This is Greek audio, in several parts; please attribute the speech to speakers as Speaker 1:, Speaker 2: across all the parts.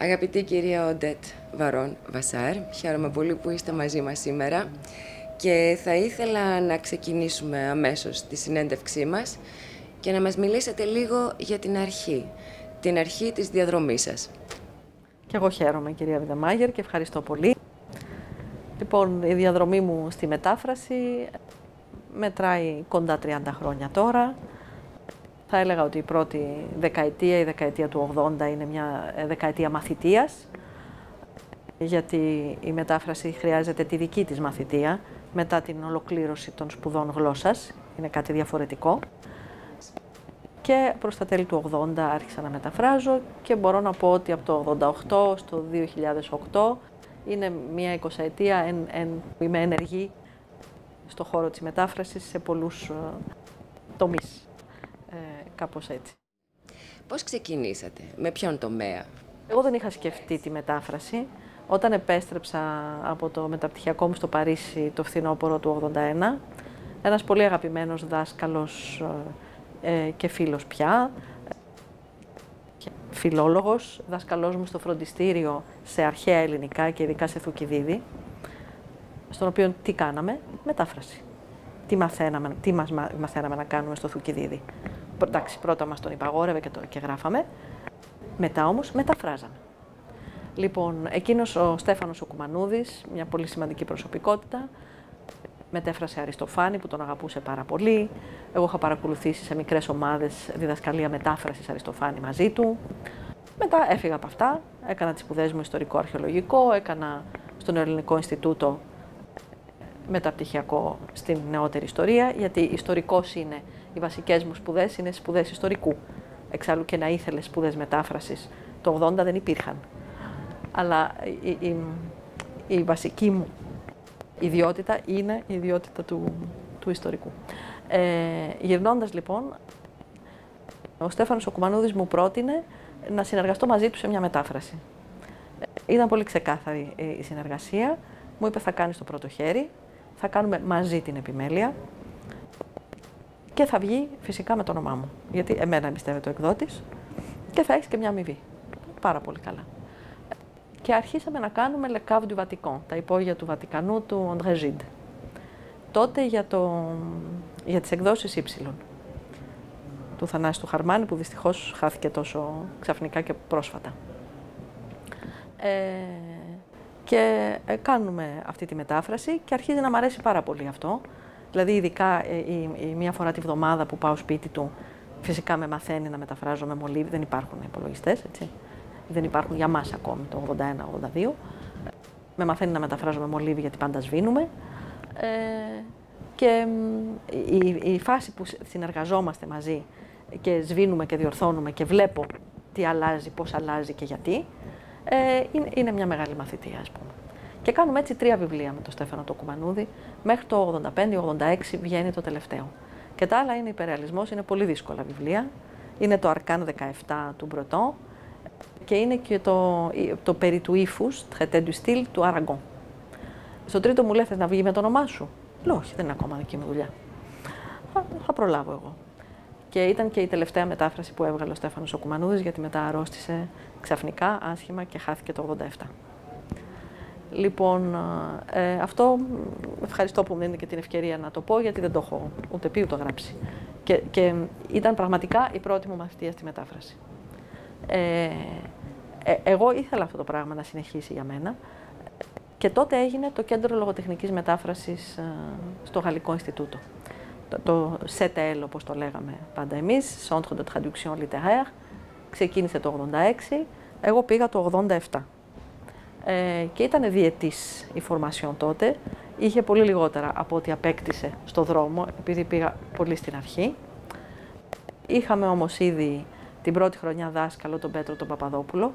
Speaker 1: Αγαπητή κυρία Οντέτ Βαρόν Βασάρ, χαίρομαι πολύ που είστε μαζί μας σήμερα και θα ήθελα να ξεκινήσουμε αμέσως τη συνέντευξή μας και να μας μιλήσετε λίγο για την αρχή, την αρχή της διαδρομής σας.
Speaker 2: Και εγώ χαίρομαι κυρία Βιδεμάγερ και ευχαριστώ πολύ. Λοιπόν, η διαδρομή μου στη μετάφραση μετράει κοντά 30 χρόνια τώρα. Θα έλεγα ότι η πρώτη δεκαετία, η δεκαετία του 80 είναι μια ε, δεκαετία μαθητείας, γιατί η μετάφραση χρειάζεται τη δική της μαθητεία μετά την ολοκλήρωση των σπουδών γλώσσας, είναι κάτι διαφορετικό. Και προς τα τέλη του 80 άρχισα να μεταφράζω και μπορώ να πω ότι από το 88 στο 2008 είναι μια εικοσαετία εν, εν, που είμαι ενεργή στο χώρο της μετάφρασης σε πολλούς uh, τομείς. Ε, κάπως έτσι.
Speaker 1: Πώς ξεκινήσατε, με ποιον τομέα;
Speaker 2: Εγώ δεν είχα σκεφτεί τη μετάφραση. Όταν επέστρεψα από το μεταπτυχιακό μου στο Παρίσι το φθινόπωρο του 81, ένας πολύ αγαπημένος δάσκαλος ε, και φίλος πια, και φιλόλογος, δάσκαλός μου στο φροντιστήριο σε αρχαία ελληνικά και ειδικά σε Θουκυδίδη, στον οποίο τι κάναμε, μετάφραση. Τι, μαθαίναμε, τι μας μαθαίναμε να κάνουμε στο Θουκυδίδη. Εντάξει, πρώτα μας τον υπαγόρευε και, το, και γράφαμε, μετά όμως μεταφράζαμε. Λοιπόν, εκείνος ο Στέφανος ο Κουμανούδης, μια πολύ σημαντική προσωπικότητα, μετέφρασε Αριστοφάνη που τον αγαπούσε πάρα πολύ. Εγώ είχα παρακολουθήσει σε μικρές ομάδες διδασκαλία μετάφρασης Αριστοφάνη μαζί του. Μετά έφυγα από αυτά, έκανα τις σπουδές μου ιστορικό-αρχαιολογικό, έκανα στον Ελληνικό Ινστιτούτο μεταπτυχιακό στην νεότερη ιστορία, γιατί ιστορικός είναι οι βασικές μου σπουδές, είναι σπουδές ιστορικού. Εξάλλου και να ήθελες σπουδές μετάφρασης, το 80 δεν υπήρχαν. Αλλά η, η, η βασική μου ιδιότητα είναι η ιδιότητα του, του ιστορικού. Ε, γυρνώντας λοιπόν, ο Στέφανος ο Κουμανούδης μου πρότεινε να συνεργαστώ μαζί του σε μια μετάφραση. Ήταν πολύ ξεκάθαρη η συνεργασία. Μου είπε θα κάνεις το πρώτο χέρι, θα κάνουμε μαζί την επιμέλεια και θα βγει φυσικά με το όνομά μου. Γιατί εμένα εμπιστεύεται ο εκδότης και θα έχεις και μια αμοιβή. Πάρα πολύ καλά και αρχίσαμε να κάνουμε Le Cave du Vatican, τα υπόγεια του Βατικανού του André Gide. Τότε για, το, για τις εκδόσεις Y του Θανάση του Χαρμάνη που δυστυχώς χάθηκε τόσο ξαφνικά και πρόσφατα. Ε, και ε, κάνουμε αυτή τη μετάφραση και αρχίζει να μου αρέσει πάρα πολύ αυτό. Δηλαδή, ειδικά ε, η, η, μία φορά τη βδομάδα που πάω σπίτι του, φυσικά με μαθαίνει να μεταφράζω με μολύβι, δεν υπάρχουν υπολογιστές, έτσι δεν υπάρχουν για μας ακόμη το 81-82. Με μαθαίνει να μεταφράζω με μολύβι γιατί πάντα σβήνουμε. Ε, και η, η φάση που συνεργαζόμαστε μαζί και σβήνουμε και διορθώνουμε και βλέπω τι αλλάζει, πώς αλλάζει και γιατί, ε, είναι, είναι μια μεγάλη μαθητεία, ας πούμε. Και κάνουμε έτσι τρία βιβλία με τον Στέφανο το Κουμανούδη. Μέχρι το 85-86 βγαίνει το τελευταίο. Και τα άλλα είναι υπερεαλισμός, είναι πολύ δύσκολα βιβλία. Είναι το Αρκάν 17 του Μπροτό, και είναι και το, το περί του ύφους, traité du style του Αραγκόν. Στο τρίτο μου λέει, θες να βγει με το όνομά σου; Λέω, όχι, δεν είναι ακόμα δική μου δουλειά. Θα, θα προλάβω εγώ. Και ήταν και η τελευταία μετάφραση που έβγαλε ο Στέφανος ο Κουμανούδης, γιατί μετά αρρώστησε ξαφνικά, άσχημα και χάθηκε το 87. Λοιπόν, ε, αυτό ευχαριστώ που μου δίνετε και την ευκαιρία να το πω, γιατί δεν το έχω ούτε πει ούτε γράψει. Και, και ήταν πραγματικά η πρώτη μου μαθητεία στη μετάφραση. Ε, ε, εγώ ήθελα αυτό το πράγμα να συνεχίσει για μένα και τότε έγινε το Κέντρο Λογοτεχνικής Μετάφρασης ε, στο Γαλλικό Ινστιτούτο. Το, το CTL, όπως το λέγαμε πάντα εμείς, Centre de Traduction Littéraire, ξεκίνησε το 86, εγώ πήγα το 87. Ε, και ήταν διετής η formation τότε, είχε πολύ λιγότερα από ό,τι απέκτησε στο δρόμο, επειδή πήγα πολύ στην αρχή. Είχαμε όμως ήδη την πρώτη χρονιά δάσκαλο τον Πέτρο τον Παπαδόπουλο,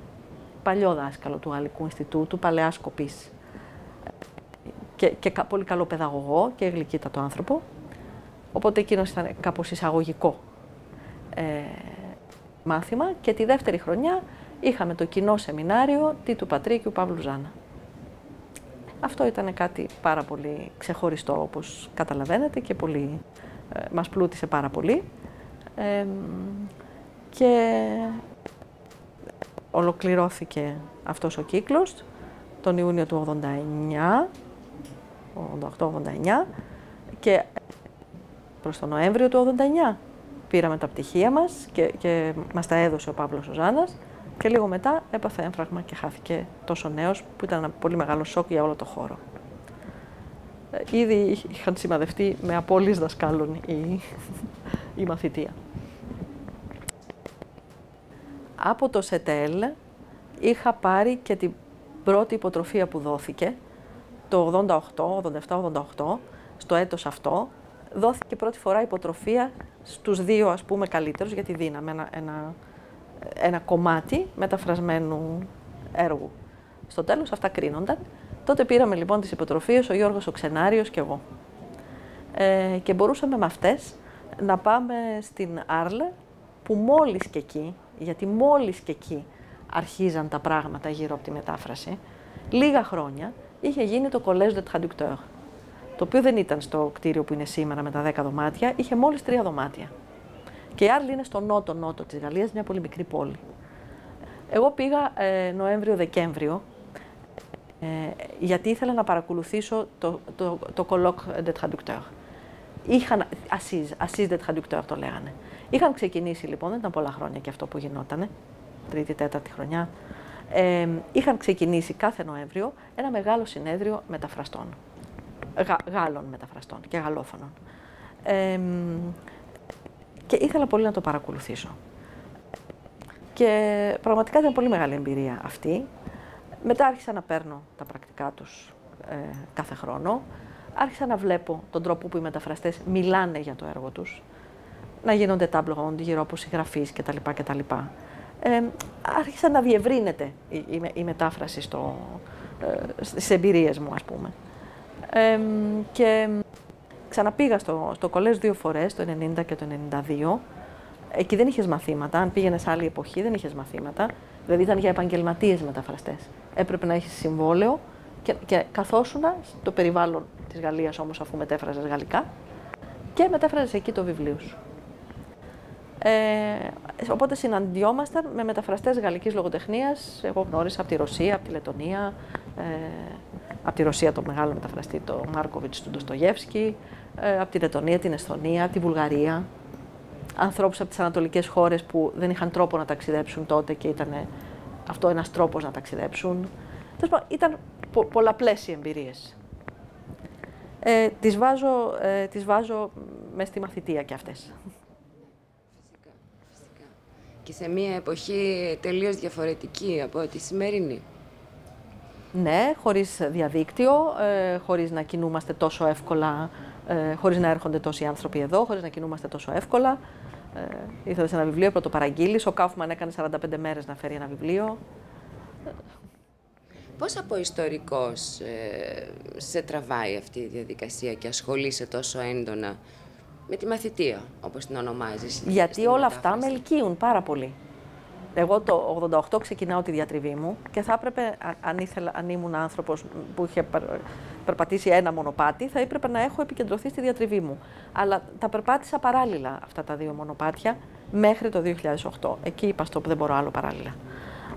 Speaker 2: παλιό δάσκαλο του Γαλλικού Ινστιτούτου, παλαιά σκοπής. Και, και πολύ καλό παιδαγωγό και γλυκύτατο άνθρωπο. Οπότε εκείνος ήταν κάπως εισαγωγικό ε, μάθημα και τη δεύτερη χρονιά είχαμε το κοινό σεμινάριο τι του Πατρίκιου Παύλου Ζάνα. Αυτό ήταν κάτι πάρα πολύ ξεχωριστό όπως καταλαβαίνετε και πολύ, ε, μας πλούτησε πάρα πολύ. Ε, και ολοκληρώθηκε αυτός ο κύκλος τον Ιούνιο του 89, 88-89 και προς τον Νοέμβριο του 89 πήραμε τα πτυχία μας και, και μας τα έδωσε ο Παύλος Ζάνας και λίγο μετά έπαθε έμφραγμα και χάθηκε τόσο νέος που ήταν ένα πολύ μεγάλο σοκ για όλο το χώρο. Ε, ήδη είχαν σημαδευτεί με απόλυες δασκάλων η, η μαθητεία. Από το ΣΕΤΕΛ είχα πάρει και την πρώτη υποτροφία που δόθηκε το 88, 87-88, στο έτος αυτό, δόθηκε πρώτη φορά υποτροφία στους δύο ας πούμε καλύτερους, γιατί δίναμε ένα, ένα, ένα κομμάτι μεταφρασμένου έργου. Στο τέλος αυτά κρίνονταν. Τότε πήραμε λοιπόν τις υποτροφίες, ο Γιώργος ο Ξενάριος και εγώ. Ε, και μπορούσαμε με αυτές να πάμε στην Άρλε, που μόλις και εκεί, γιατί μόλις και εκεί αρχίζαν τα πράγματα γύρω από τη μετάφραση, λίγα χρόνια είχε γίνει το Collège de Traducteurs, το οποίο δεν ήταν στο κτίριο που είναι σήμερα με τα 10 δωμάτια, είχε μόλις τρία δωμάτια. Και η Άρλη είναι στο νότο-νότο της Γαλλίας, μια πολύ μικρή πόλη. Εγώ πήγα ε, Νοέμβριο-Δεκέμβριο, ε, γιατί ήθελα να παρακολουθήσω το, το, το colloque de traducteurs. Είχαν, Assise, Assise de traducteurs το λέγανε. Είχαν ξεκινήσει λοιπόν, δεν ήταν πολλά χρόνια και αυτό που γινότανε, τρίτη, τέταρτη χρονιά, ε, είχαν ξεκινήσει κάθε Νοέμβριο ένα μεγάλο συνέδριο μεταφραστών. Γα, Γάλλων μεταφραστών και γαλλόφωνων. Ε, και ήθελα πολύ να το παρακολουθήσω. Και πραγματικά ήταν πολύ μεγάλη εμπειρία αυτή. Μετά άρχισα να παίρνω τα πρακτικά τους ε, κάθε χρόνο. Άρχισα να βλέπω τον τρόπο που οι μεταφραστές μιλάνε για το έργο τους. Να γίνονται τάμπλογον γύρω από συγγραφείς κτλ. κτλ ε, άρχισε να διευρύνεται η, η, μετάφραση στο, ε, στις εμπειρίες μου, ας πούμε. Ε, και ξαναπήγα στο, στο κολέζ δύο φορές, το 90 και το 92. Εκεί δεν είχες μαθήματα. Αν πήγαινες σε άλλη εποχή, δεν είχες μαθήματα. Δηλαδή ήταν για επαγγελματίες μεταφραστές. Έπρεπε να έχεις συμβόλαιο και, και καθόσουνα στο περιβάλλον της Γαλλίας όμως, αφού μετέφραζες γαλλικά και μετέφραζες εκεί το βιβλίο σου. Ε, οπότε συναντιόμασταν με μεταφραστές γαλλικής λογοτεχνίας. Εγώ γνώρισα από τη Ρωσία, από τη Λετωνία, ε, από τη Ρωσία το μεγάλο μεταφραστή, το Μάρκοβιτς του Ντοστογεύσκη, ε, από τη Λετωνία, την Εσθονία, τη Βουλγαρία. Ανθρώπους από τις ανατολικές χώρες που δεν είχαν τρόπο να ταξιδέψουν τότε και ήταν αυτό ένας τρόπος να ταξιδέψουν. Ήταν πο, πολλαπλές οι εμπειρίες. Ε, τις, βάζω, ε, τις βάζω μες στη μαθητεία και αυτές
Speaker 1: και σε μια εποχή τελείως διαφορετική από τη σημερινή.
Speaker 2: Ναι, χωρίς διαδίκτυο, ε, χωρίς να κινούμαστε τόσο εύκολα, ε, χωρίς να έρχονται τόσοι άνθρωποι εδώ, χωρίς να κινούμαστε τόσο εύκολα. Ε, ήθελες ένα βιβλίο, πρώτο παραγγείλεις, ο Κάουφμαν έκανε 45 μέρες να φέρει ένα βιβλίο.
Speaker 1: Πώς από ιστορικός ε, σε τραβάει αυτή η διαδικασία και ασχολείσαι τόσο έντονα με τη μαθητεία, όπως την ονομάζεις.
Speaker 2: Γιατί όλα αυτά με ελκύουν πάρα πολύ. Εγώ το 88 ξεκινάω τη διατριβή μου και θα έπρεπε, αν, ήθελα, αν ήμουν άνθρωπος που είχε περπατήσει ένα μονοπάτι, θα έπρεπε να έχω επικεντρωθεί στη διατριβή μου. Αλλά τα περπάτησα παράλληλα αυτά τα δύο μονοπάτια μέχρι το 2008. Εκεί είπα στο που δεν μπορώ άλλο παράλληλα.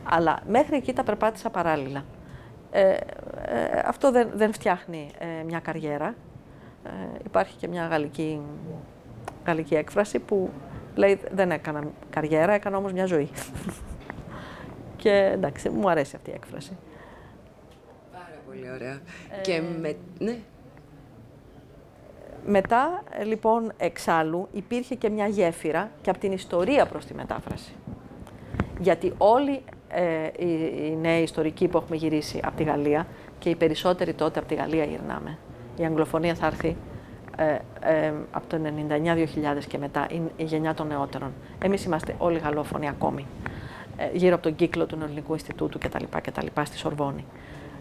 Speaker 2: Αλλά μέχρι εκεί τα περπάτησα παράλληλα. Ε, ε, αυτό δεν, δεν φτιάχνει ε, μια καριέρα. Ε, υπάρχει και μια γαλλική, γαλλική έκφραση που λέει δεν έκανα καριέρα, έκανα όμως μια ζωή. και εντάξει, μου αρέσει αυτή η έκφραση.
Speaker 1: Πάρα πολύ ωραία. και ε, με... Ναι.
Speaker 2: Μετά, λοιπόν, εξάλλου, υπήρχε και μια γέφυρα και από την ιστορία προς τη μετάφραση. Γιατί όλοι ε, οι, οι νέοι ιστορικοί που έχουμε γυρίσει από τη Γαλλία και οι περισσότεροι τότε από τη Γαλλία γυρνάμε, η αγγλοφωνία θα έρθει ε, ε, από το 99-2000 και μετά, η, η γενιά των νεότερων. Εμείς είμαστε όλοι γαλλόφωνοι ακόμη, ε, γύρω από τον κύκλο του Ελληνικού Ινστιτούτου κτλ. κτλ στη Σορβόνη.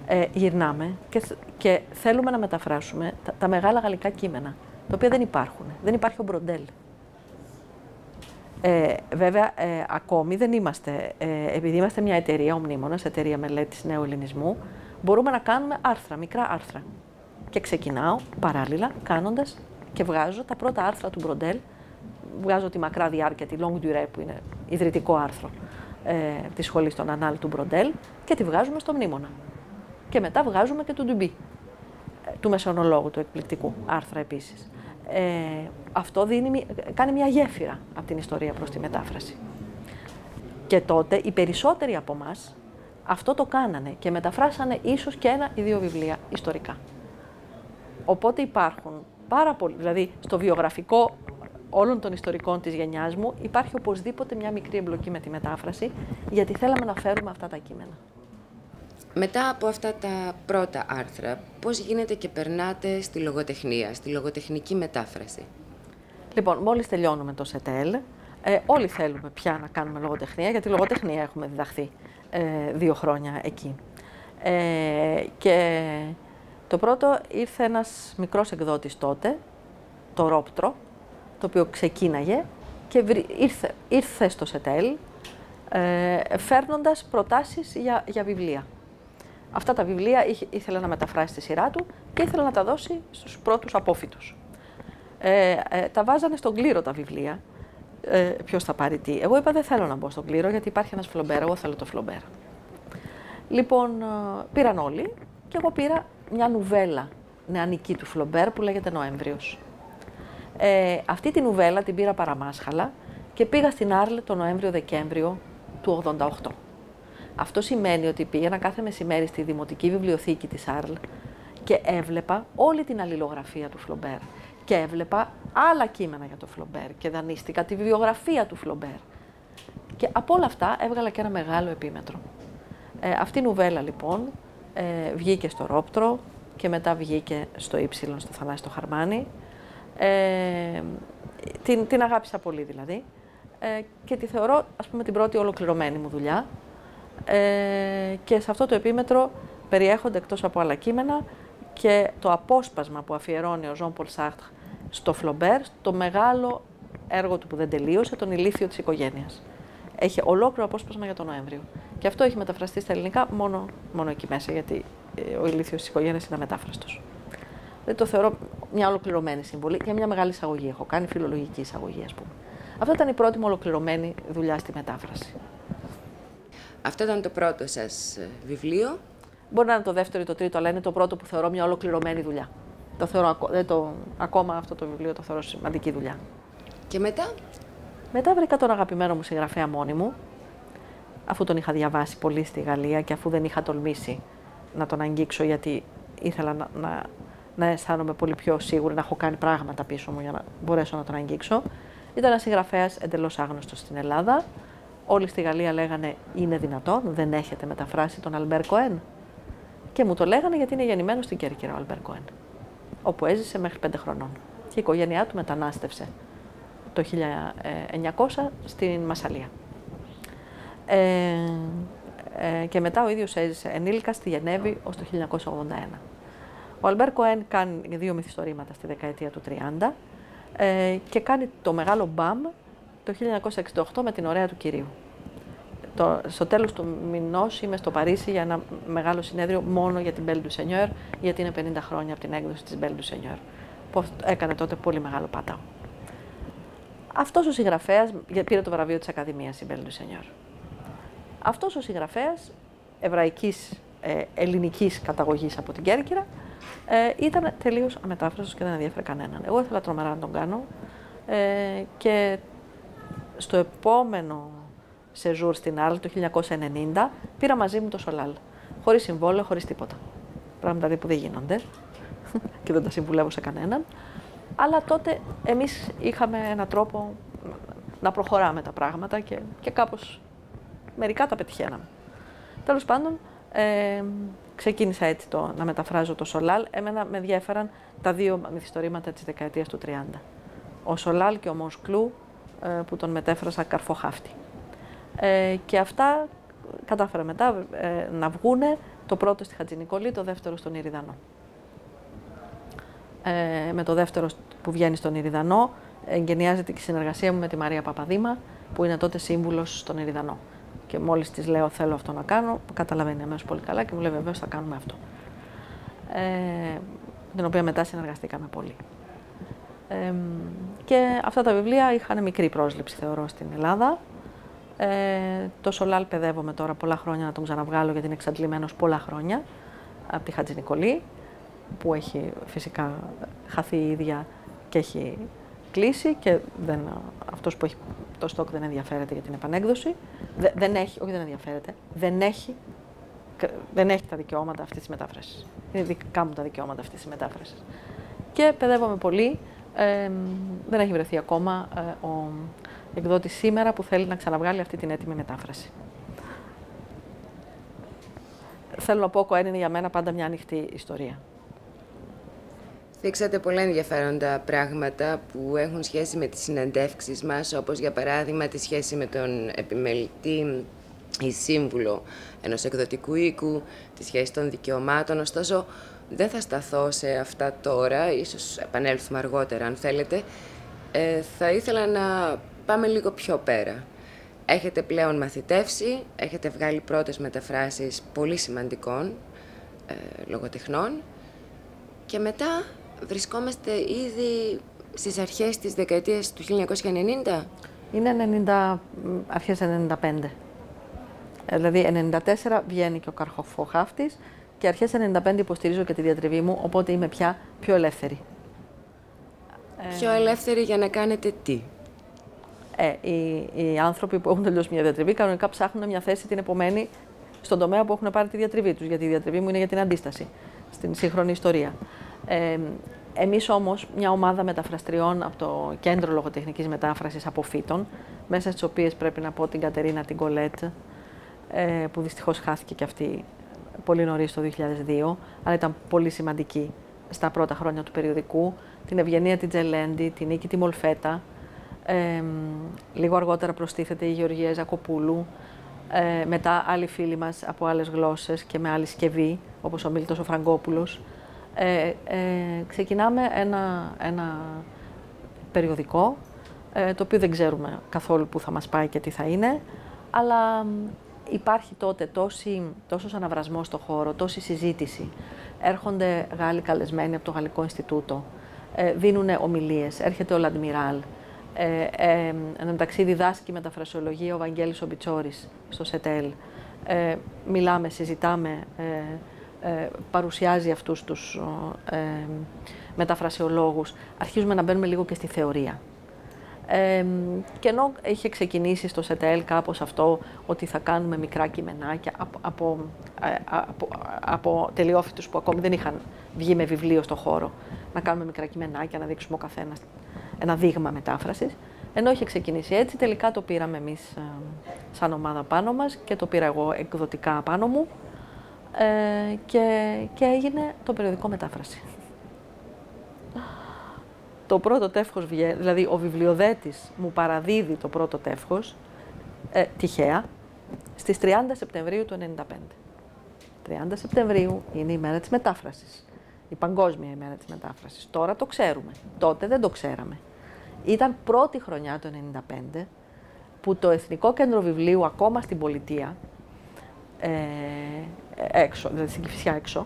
Speaker 2: Ε, γυρνάμε και, και θέλουμε να μεταφράσουμε τα, τα μεγάλα γαλλικά κείμενα, τα οποία δεν υπάρχουν. Δεν υπάρχει ο Μπροντέλ. Ε, βέβαια, ε, ακόμη δεν είμαστε, ε, επειδή είμαστε μια εταιρεία, ο Μνήμονας, εταιρεία μελέτης νέου ελληνισμού, μπορούμε να κάνουμε άρθρα, μικρά άρθρα και ξεκινάω παράλληλα κάνοντας και βγάζω τα πρώτα άρθρα του Μπροντέλ. Βγάζω τη μακρά διάρκεια, τη long durée που είναι ιδρυτικό άρθρο ε, τη σχολή των Ανάλ του Μπροντέλ και τη βγάζουμε στο μνήμονα. Και μετά βγάζουμε και του Ντουμπί, ε, του μεσονολόγου, του εκπληκτικού άρθρα επίσης. Ε, αυτό δίνει, κάνει μια γέφυρα από την ιστορία προς τη μετάφραση. Και τότε οι περισσότεροι από εμάς αυτό το κάνανε και μεταφράσανε ίσως και ένα ή δύο βιβλία ιστορικά. Οπότε υπάρχουν πάρα πολλοί, δηλαδή στο βιογραφικό όλων των ιστορικών της γενιάς μου υπάρχει οπωσδήποτε μια μικρή εμπλοκή με τη μετάφραση γιατί θέλαμε να φέρουμε αυτά τα κείμενα.
Speaker 1: Μετά από αυτά τα πρώτα άρθρα, πώς γίνεται και περνάτε στη λογοτεχνία, στη λογοτεχνική μετάφραση;
Speaker 2: Λοιπόν, μόλις τελειώνουμε το ΣΕΤΕΛ, ε, όλοι θέλουμε πια να κάνουμε λογοτεχνία, γιατί λογοτεχνία έχουμε διδαχθεί ε, δύο χρόνια εκεί. Ε, και το πρώτο ήρθε ένας μικρός εκδότης τότε, το Ρόπτρο, το οποίο ξεκίναγε και ήρθε, ήρθε στο ΣΕΤΕΛ ε, φέρνοντας προτάσεις για, για βιβλία. Αυτά τα βιβλία ήθελε να μεταφράσει στη σειρά του και ήθελε να τα δώσει στους πρώτους απόφοιτους. Ε, ε, τα βάζανε στον κλήρο τα βιβλία. Ε, Ποιος θα πάρει τι. Εγώ είπα δεν θέλω να μπω στον κλήρο γιατί υπάρχει ένας φλομπέρ. Εγώ θέλω το φλομπέρ. Λοιπόν, ε, πήραν όλοι και εγώ πήρα μια νουβέλα νεανική του Φλομπέρ που λέγεται Νοέμβριος. Ε, αυτή τη νουβέλα την πήρα παραμάσχαλα και πήγα στην Άρλ το Νοέμβριο-Δεκέμβριο του 88. Αυτό σημαίνει ότι πήγαινα κάθε μεσημέρι στη Δημοτική Βιβλιοθήκη της Άρλ και έβλεπα όλη την αλληλογραφία του Φλομπέρ και έβλεπα άλλα κείμενα για το Φλομπέρ και δανείστηκα τη βιογραφία του Φλομπέρ. Και από όλα αυτά έβγαλα και ένα μεγάλο επίμετρο. Ε, αυτή η νουβέλα λοιπόν ε, βγήκε στο Ρόπτρο και μετά βγήκε στο Ήψιλον, στο Θανάση το Χαρμάνι. Ε, την, την αγάπησα πολύ δηλαδή ε, και τη θεωρώ ας πούμε την πρώτη ολοκληρωμένη μου δουλειά ε, και σε αυτό το επίμετρο περιέχονται εκτός από άλλα κείμενα και το απόσπασμα που αφιερώνει ο Ζων Πολ Σάρτ στο Φλομπέρ, το μεγάλο έργο του που δεν τελείωσε, τον ηλίθιο της οικογένειας. Έχει ολόκληρο απόσπασμα για τον Νοέμβριο. Και αυτό έχει μεταφραστεί στα ελληνικά μόνο, μόνο εκεί μέσα, γιατί ε, ο ηλίθιος της οικογένειας είναι αμετάφραστος. Δεν το θεωρώ μια ολοκληρωμένη συμβολή για μια μεγάλη εισαγωγή. Έχω κάνει φιλολογική εισαγωγή, ας πούμε. Αυτό ήταν η πρώτη μου ολοκληρωμένη δουλειά στη μετάφραση.
Speaker 1: Αυτό ήταν το πρώτο σας ε, βιβλίο.
Speaker 2: Μπορεί να είναι το δεύτερο ή το τρίτο, αλλά είναι το πρώτο που θεωρώ μια ολοκληρωμένη δουλειά. Το θεωρώ, το, ακόμα αυτό το βιβλίο το θεωρώ σημαντική δουλειά.
Speaker 1: Και μετά;
Speaker 2: Μετά βρήκα τον αγαπημένο μου συγγραφέα μόνη μου, αφού τον είχα διαβάσει πολύ στη Γαλλία και αφού δεν είχα τολμήσει να τον αγγίξω γιατί ήθελα να, να, να αισθάνομαι πολύ πιο σίγουρη, να έχω κάνει πράγματα πίσω μου για να μπορέσω να τον αγγίξω. Ήταν ένας συγγραφέας εντελώς άγνωστος στην Ελλάδα. Όλοι στη Γαλλία λέγανε Είναι δυνατόν, δεν έχετε μεταφράσει τον Αλμπέρ Κοέν. Και μου το λέγανε γιατί είναι γεννημένος στην Κέρκυρα ο Αλμπέρ Κοέν, όπου έζησε μέχρι πέντε χρονών. Και η οικογένειά του μετανάστευσε το 1900 στην Μασαλία. Ε, ε, και μετά ο ίδιος έζησε ενήλικα στη Γενέβη ως το 1981. Ο Αλμπέρ Κοέν κάνει δύο μυθιστορήματα στη δεκαετία του 30 ε, και κάνει το μεγάλο μπαμ το 1968 με την ωραία του κυρίου. Το, στο τέλος του μηνός είμαι στο Παρίσι για ένα μεγάλο συνέδριο μόνο για την Belle du Seigneur, γιατί είναι 50 χρόνια από την έκδοση της Belle du Seigneur. Έκανε τότε πολύ μεγάλο πάταγο. Αυτός ο συγγραφέας πήρε το βραβείο της Ακαδημίας η Belle du Seigneur. Αυτός ο συγγραφέας εβραϊκής ε, ελληνικής καταγωγής από την Κέρκυρα ε, ήταν τελείως αμετάφραστος και δεν ενδιαφέρε κανέναν. Εγώ ήθελα τρομερά να τον κάνω ε, και στο επόμενο σεζούρ στην Άλ το 1990 πήρα μαζί μου το Σολάλ. Χωρίς συμβόλαιο, χωρίς τίποτα. Πράγματα δηλαδή που δεν γίνονται και δεν τα συμβουλεύω σε κανέναν. Αλλά τότε εμείς είχαμε έναν τρόπο να προχωράμε τα πράγματα και, και κάπως μερικά τα πετυχαίναμε. Τέλος πάντων, ε, ξεκίνησα έτσι το, να μεταφράζω το Σολάλ. Εμένα με ενδιαφέραν τα δύο μυθιστορήματα της δεκαετίας του 30. Ο Σολάλ και ο Μοσκλού ε, που τον μετέφρασα καρφοχάφτη. Ε, και αυτά κατάφερα μετά ε, να βγούνε το πρώτο στη Χατζηνικολή, το δεύτερο στον Ιριδανό. Ε, με το δεύτερο που βγαίνει στον Ιριδανό εγκαινιάζεται και η συνεργασία μου με τη Μαρία Παπαδήμα, που είναι τότε σύμβουλος στον Ιριδανό. Και μόλις της λέω θέλω αυτό να κάνω, καταλαβαίνει αμέσως πολύ καλά και μου λέει βεβαίως θα κάνουμε αυτό. Ε, την οποία μετά συνεργαστήκαμε πολύ. Ε, και αυτά τα βιβλία είχαν μικρή πρόσληψη, θεωρώ, στην Ελλάδα. Ε, το Σολάλ παιδεύομαι τώρα πολλά χρόνια να τον ξαναβγάλω γιατί είναι εξαντλημένος πολλά χρόνια από τη Χατζη Νικολή, που έχει φυσικά χαθεί η ίδια και έχει κλείσει και δεν, αυτός που έχει το στόκ δεν ενδιαφέρεται για την επανέκδοση. δεν έχει, όχι δεν ενδιαφέρεται, δεν έχει, δεν έχει τα δικαιώματα αυτής της μετάφρασης. Είναι δικά μου τα δικαιώματα αυτής της μετάφρασης. Και παιδεύομαι πολύ. Ε, δεν έχει βρεθεί ακόμα ε, ο εκδότης σήμερα που θέλει να ξαναβγάλει αυτή την έτοιμη μετάφραση. Θέλω να πω, ο Κοέν είναι για μένα πάντα μια ανοιχτή ιστορία.
Speaker 1: Δείξατε πολλά ενδιαφέροντα πράγματα που έχουν σχέση με τις συναντεύξεις μας, όπως για παράδειγμα τη σχέση με τον επιμελητή ή σύμβουλο ενός εκδοτικού οίκου, τη σχέση των δικαιωμάτων. Ωστόσο, δεν θα σταθώ σε αυτά τώρα, ίσως επανέλθουμε αργότερα αν θέλετε. Ε, θα ήθελα να πάμε λίγο πιο πέρα. Έχετε πλέον μαθητεύσει, έχετε βγάλει πρώτες μεταφράσεις πολύ σημαντικών ε, λογοτεχνών και μετά βρισκόμαστε ήδη στις αρχές της δεκαετίας του 1990.
Speaker 2: Είναι 90, αρχές 95. Ε, δηλαδή 94 βγαίνει και ο Καρχοφοχάφτης και αρχές 95 υποστηρίζω και τη διατριβή μου, οπότε είμαι πια πιο ελεύθερη.
Speaker 1: Πιο ελεύθερη για να κάνετε τι;
Speaker 2: Ε, οι, οι άνθρωποι που έχουν τελειώσει μια διατριβή κανονικά ψάχνουν μια θέση την επομένη στον τομέα που έχουν πάρει τη διατριβή τους, γιατί η διατριβή μου είναι για την αντίσταση στην σύγχρονη ιστορία. Ε, εμείς όμως, μια ομάδα μεταφραστριών από το Κέντρο Λογοτεχνικής Μετάφρασης Αποφύτων, μέσα στις οποίες πρέπει να πω την Κατερίνα την Κολέτ, ε, που δυστυχώς χάθηκε και αυτή πολύ νωρίς το 2002, αλλά ήταν πολύ σημαντική στα πρώτα χρόνια του περιοδικού, την Ευγενία την Τζελέντη, την Νίκη τη Μολφέτα, ε, λίγο αργότερα προστίθεται η Γεωργία Ζακοπούλου, ε, μετά άλλοι φίλοι μας από άλλες γλώσσες και με άλλη σκευή, όπως ο Μίλτος ο Φραγκόπουλος. Ε, ε, ξεκινάμε ένα, ένα περιοδικό, ε, το οποίο δεν ξέρουμε καθόλου πού θα μας πάει και τι θα είναι, αλλά υπάρχει τότε τόση, τόσος αναβρασμός στο χώρο, τόση συζήτηση. Έρχονται Γάλλοι καλεσμένοι από το Γαλλικό Ινστιτούτο, ε, δίνουν ομιλίες, έρχεται ο Λαντμιράλ, ε, ε, εν μεταξύ διδάσκει μεταφρασιολογία ο Βαγγέλης Ομπιτσόρης στο ΣΕΤΕΛ. Ε, μιλάμε, συζητάμε, ε, ε, παρουσιάζει αυτούς τους ε, μεταφρασιολόγους. Αρχίζουμε να μπαίνουμε λίγο και στη θεωρία. Ε, και ενώ είχε ξεκινήσει στο ΣΕΤΕΛ κάπως αυτό ότι θα κάνουμε μικρά κειμενάκια από, από, ε, από, από τελειόφυτους που ακόμη δεν είχαν βγει με βιβλίο στο χώρο, να κάνουμε μικρά κειμενάκια, να δείξουμε ο καθένας ένα δείγμα μετάφρασης. Ενώ είχε ξεκινήσει έτσι, τελικά το πήραμε εμείς ε, σαν ομάδα πάνω μας και το πήρα εγώ εκδοτικά πάνω μου ε, και, και έγινε το περιοδικό μετάφραση. Το πρώτο τεύχος βγαίνει, δηλαδή ο βιβλιοδέτης μου παραδίδει το πρώτο τεύχος, ε, τυχαία, στις 30 Σεπτεμβρίου του 1995. 30 Σεπτεμβρίου είναι η μέρα της μετάφρασης η παγκόσμια ημέρα της μετάφρασης. Τώρα το ξέρουμε. Τότε δεν το ξέραμε. Ήταν πρώτη χρονιά το 1995 που το Εθνικό Κέντρο Βιβλίου ακόμα στην πολιτεία, ε, έξω, δηλαδή στην Κηφισιά έξω,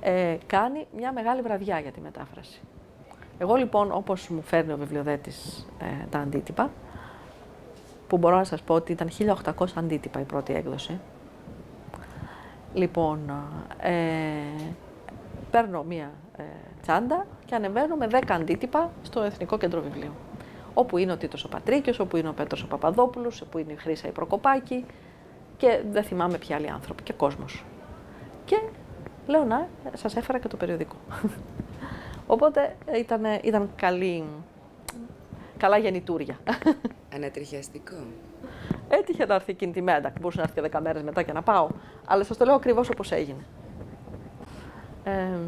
Speaker 2: ε, κάνει μια μεγάλη βραδιά για τη μετάφραση. Εγώ λοιπόν, όπως μου φέρνει ο βιβλιοδέτης ε, τα αντίτυπα, που μπορώ να σας πω ότι ήταν 1800 αντίτυπα η πρώτη έκδοση. Λοιπόν, ε, παίρνω μία ε, τσάντα και ανεβαίνω με 10 αντίτυπα στο Εθνικό Κέντρο Βιβλίου. Όπου είναι ο Τίτος ο Πατρίκιος, όπου είναι ο Πέτρος ο Παπαδόπουλος, όπου είναι η Χρύσα η Προκοπάκη και δεν θυμάμαι ποιοι άλλοι άνθρωποι και κόσμος. Και λέω να, σας έφερα και το περιοδικό. Οπότε ήταν, ήταν καλή, καλά γεννητούρια.
Speaker 1: Ανατριχιαστικό.
Speaker 2: Έτυχε να έρθει εκείνη τη μέρα, μπορούσε να έρθει και 10 μέρες μετά και να πάω. Αλλά σας το λέω ακριβώς όπως έγινε. Ε,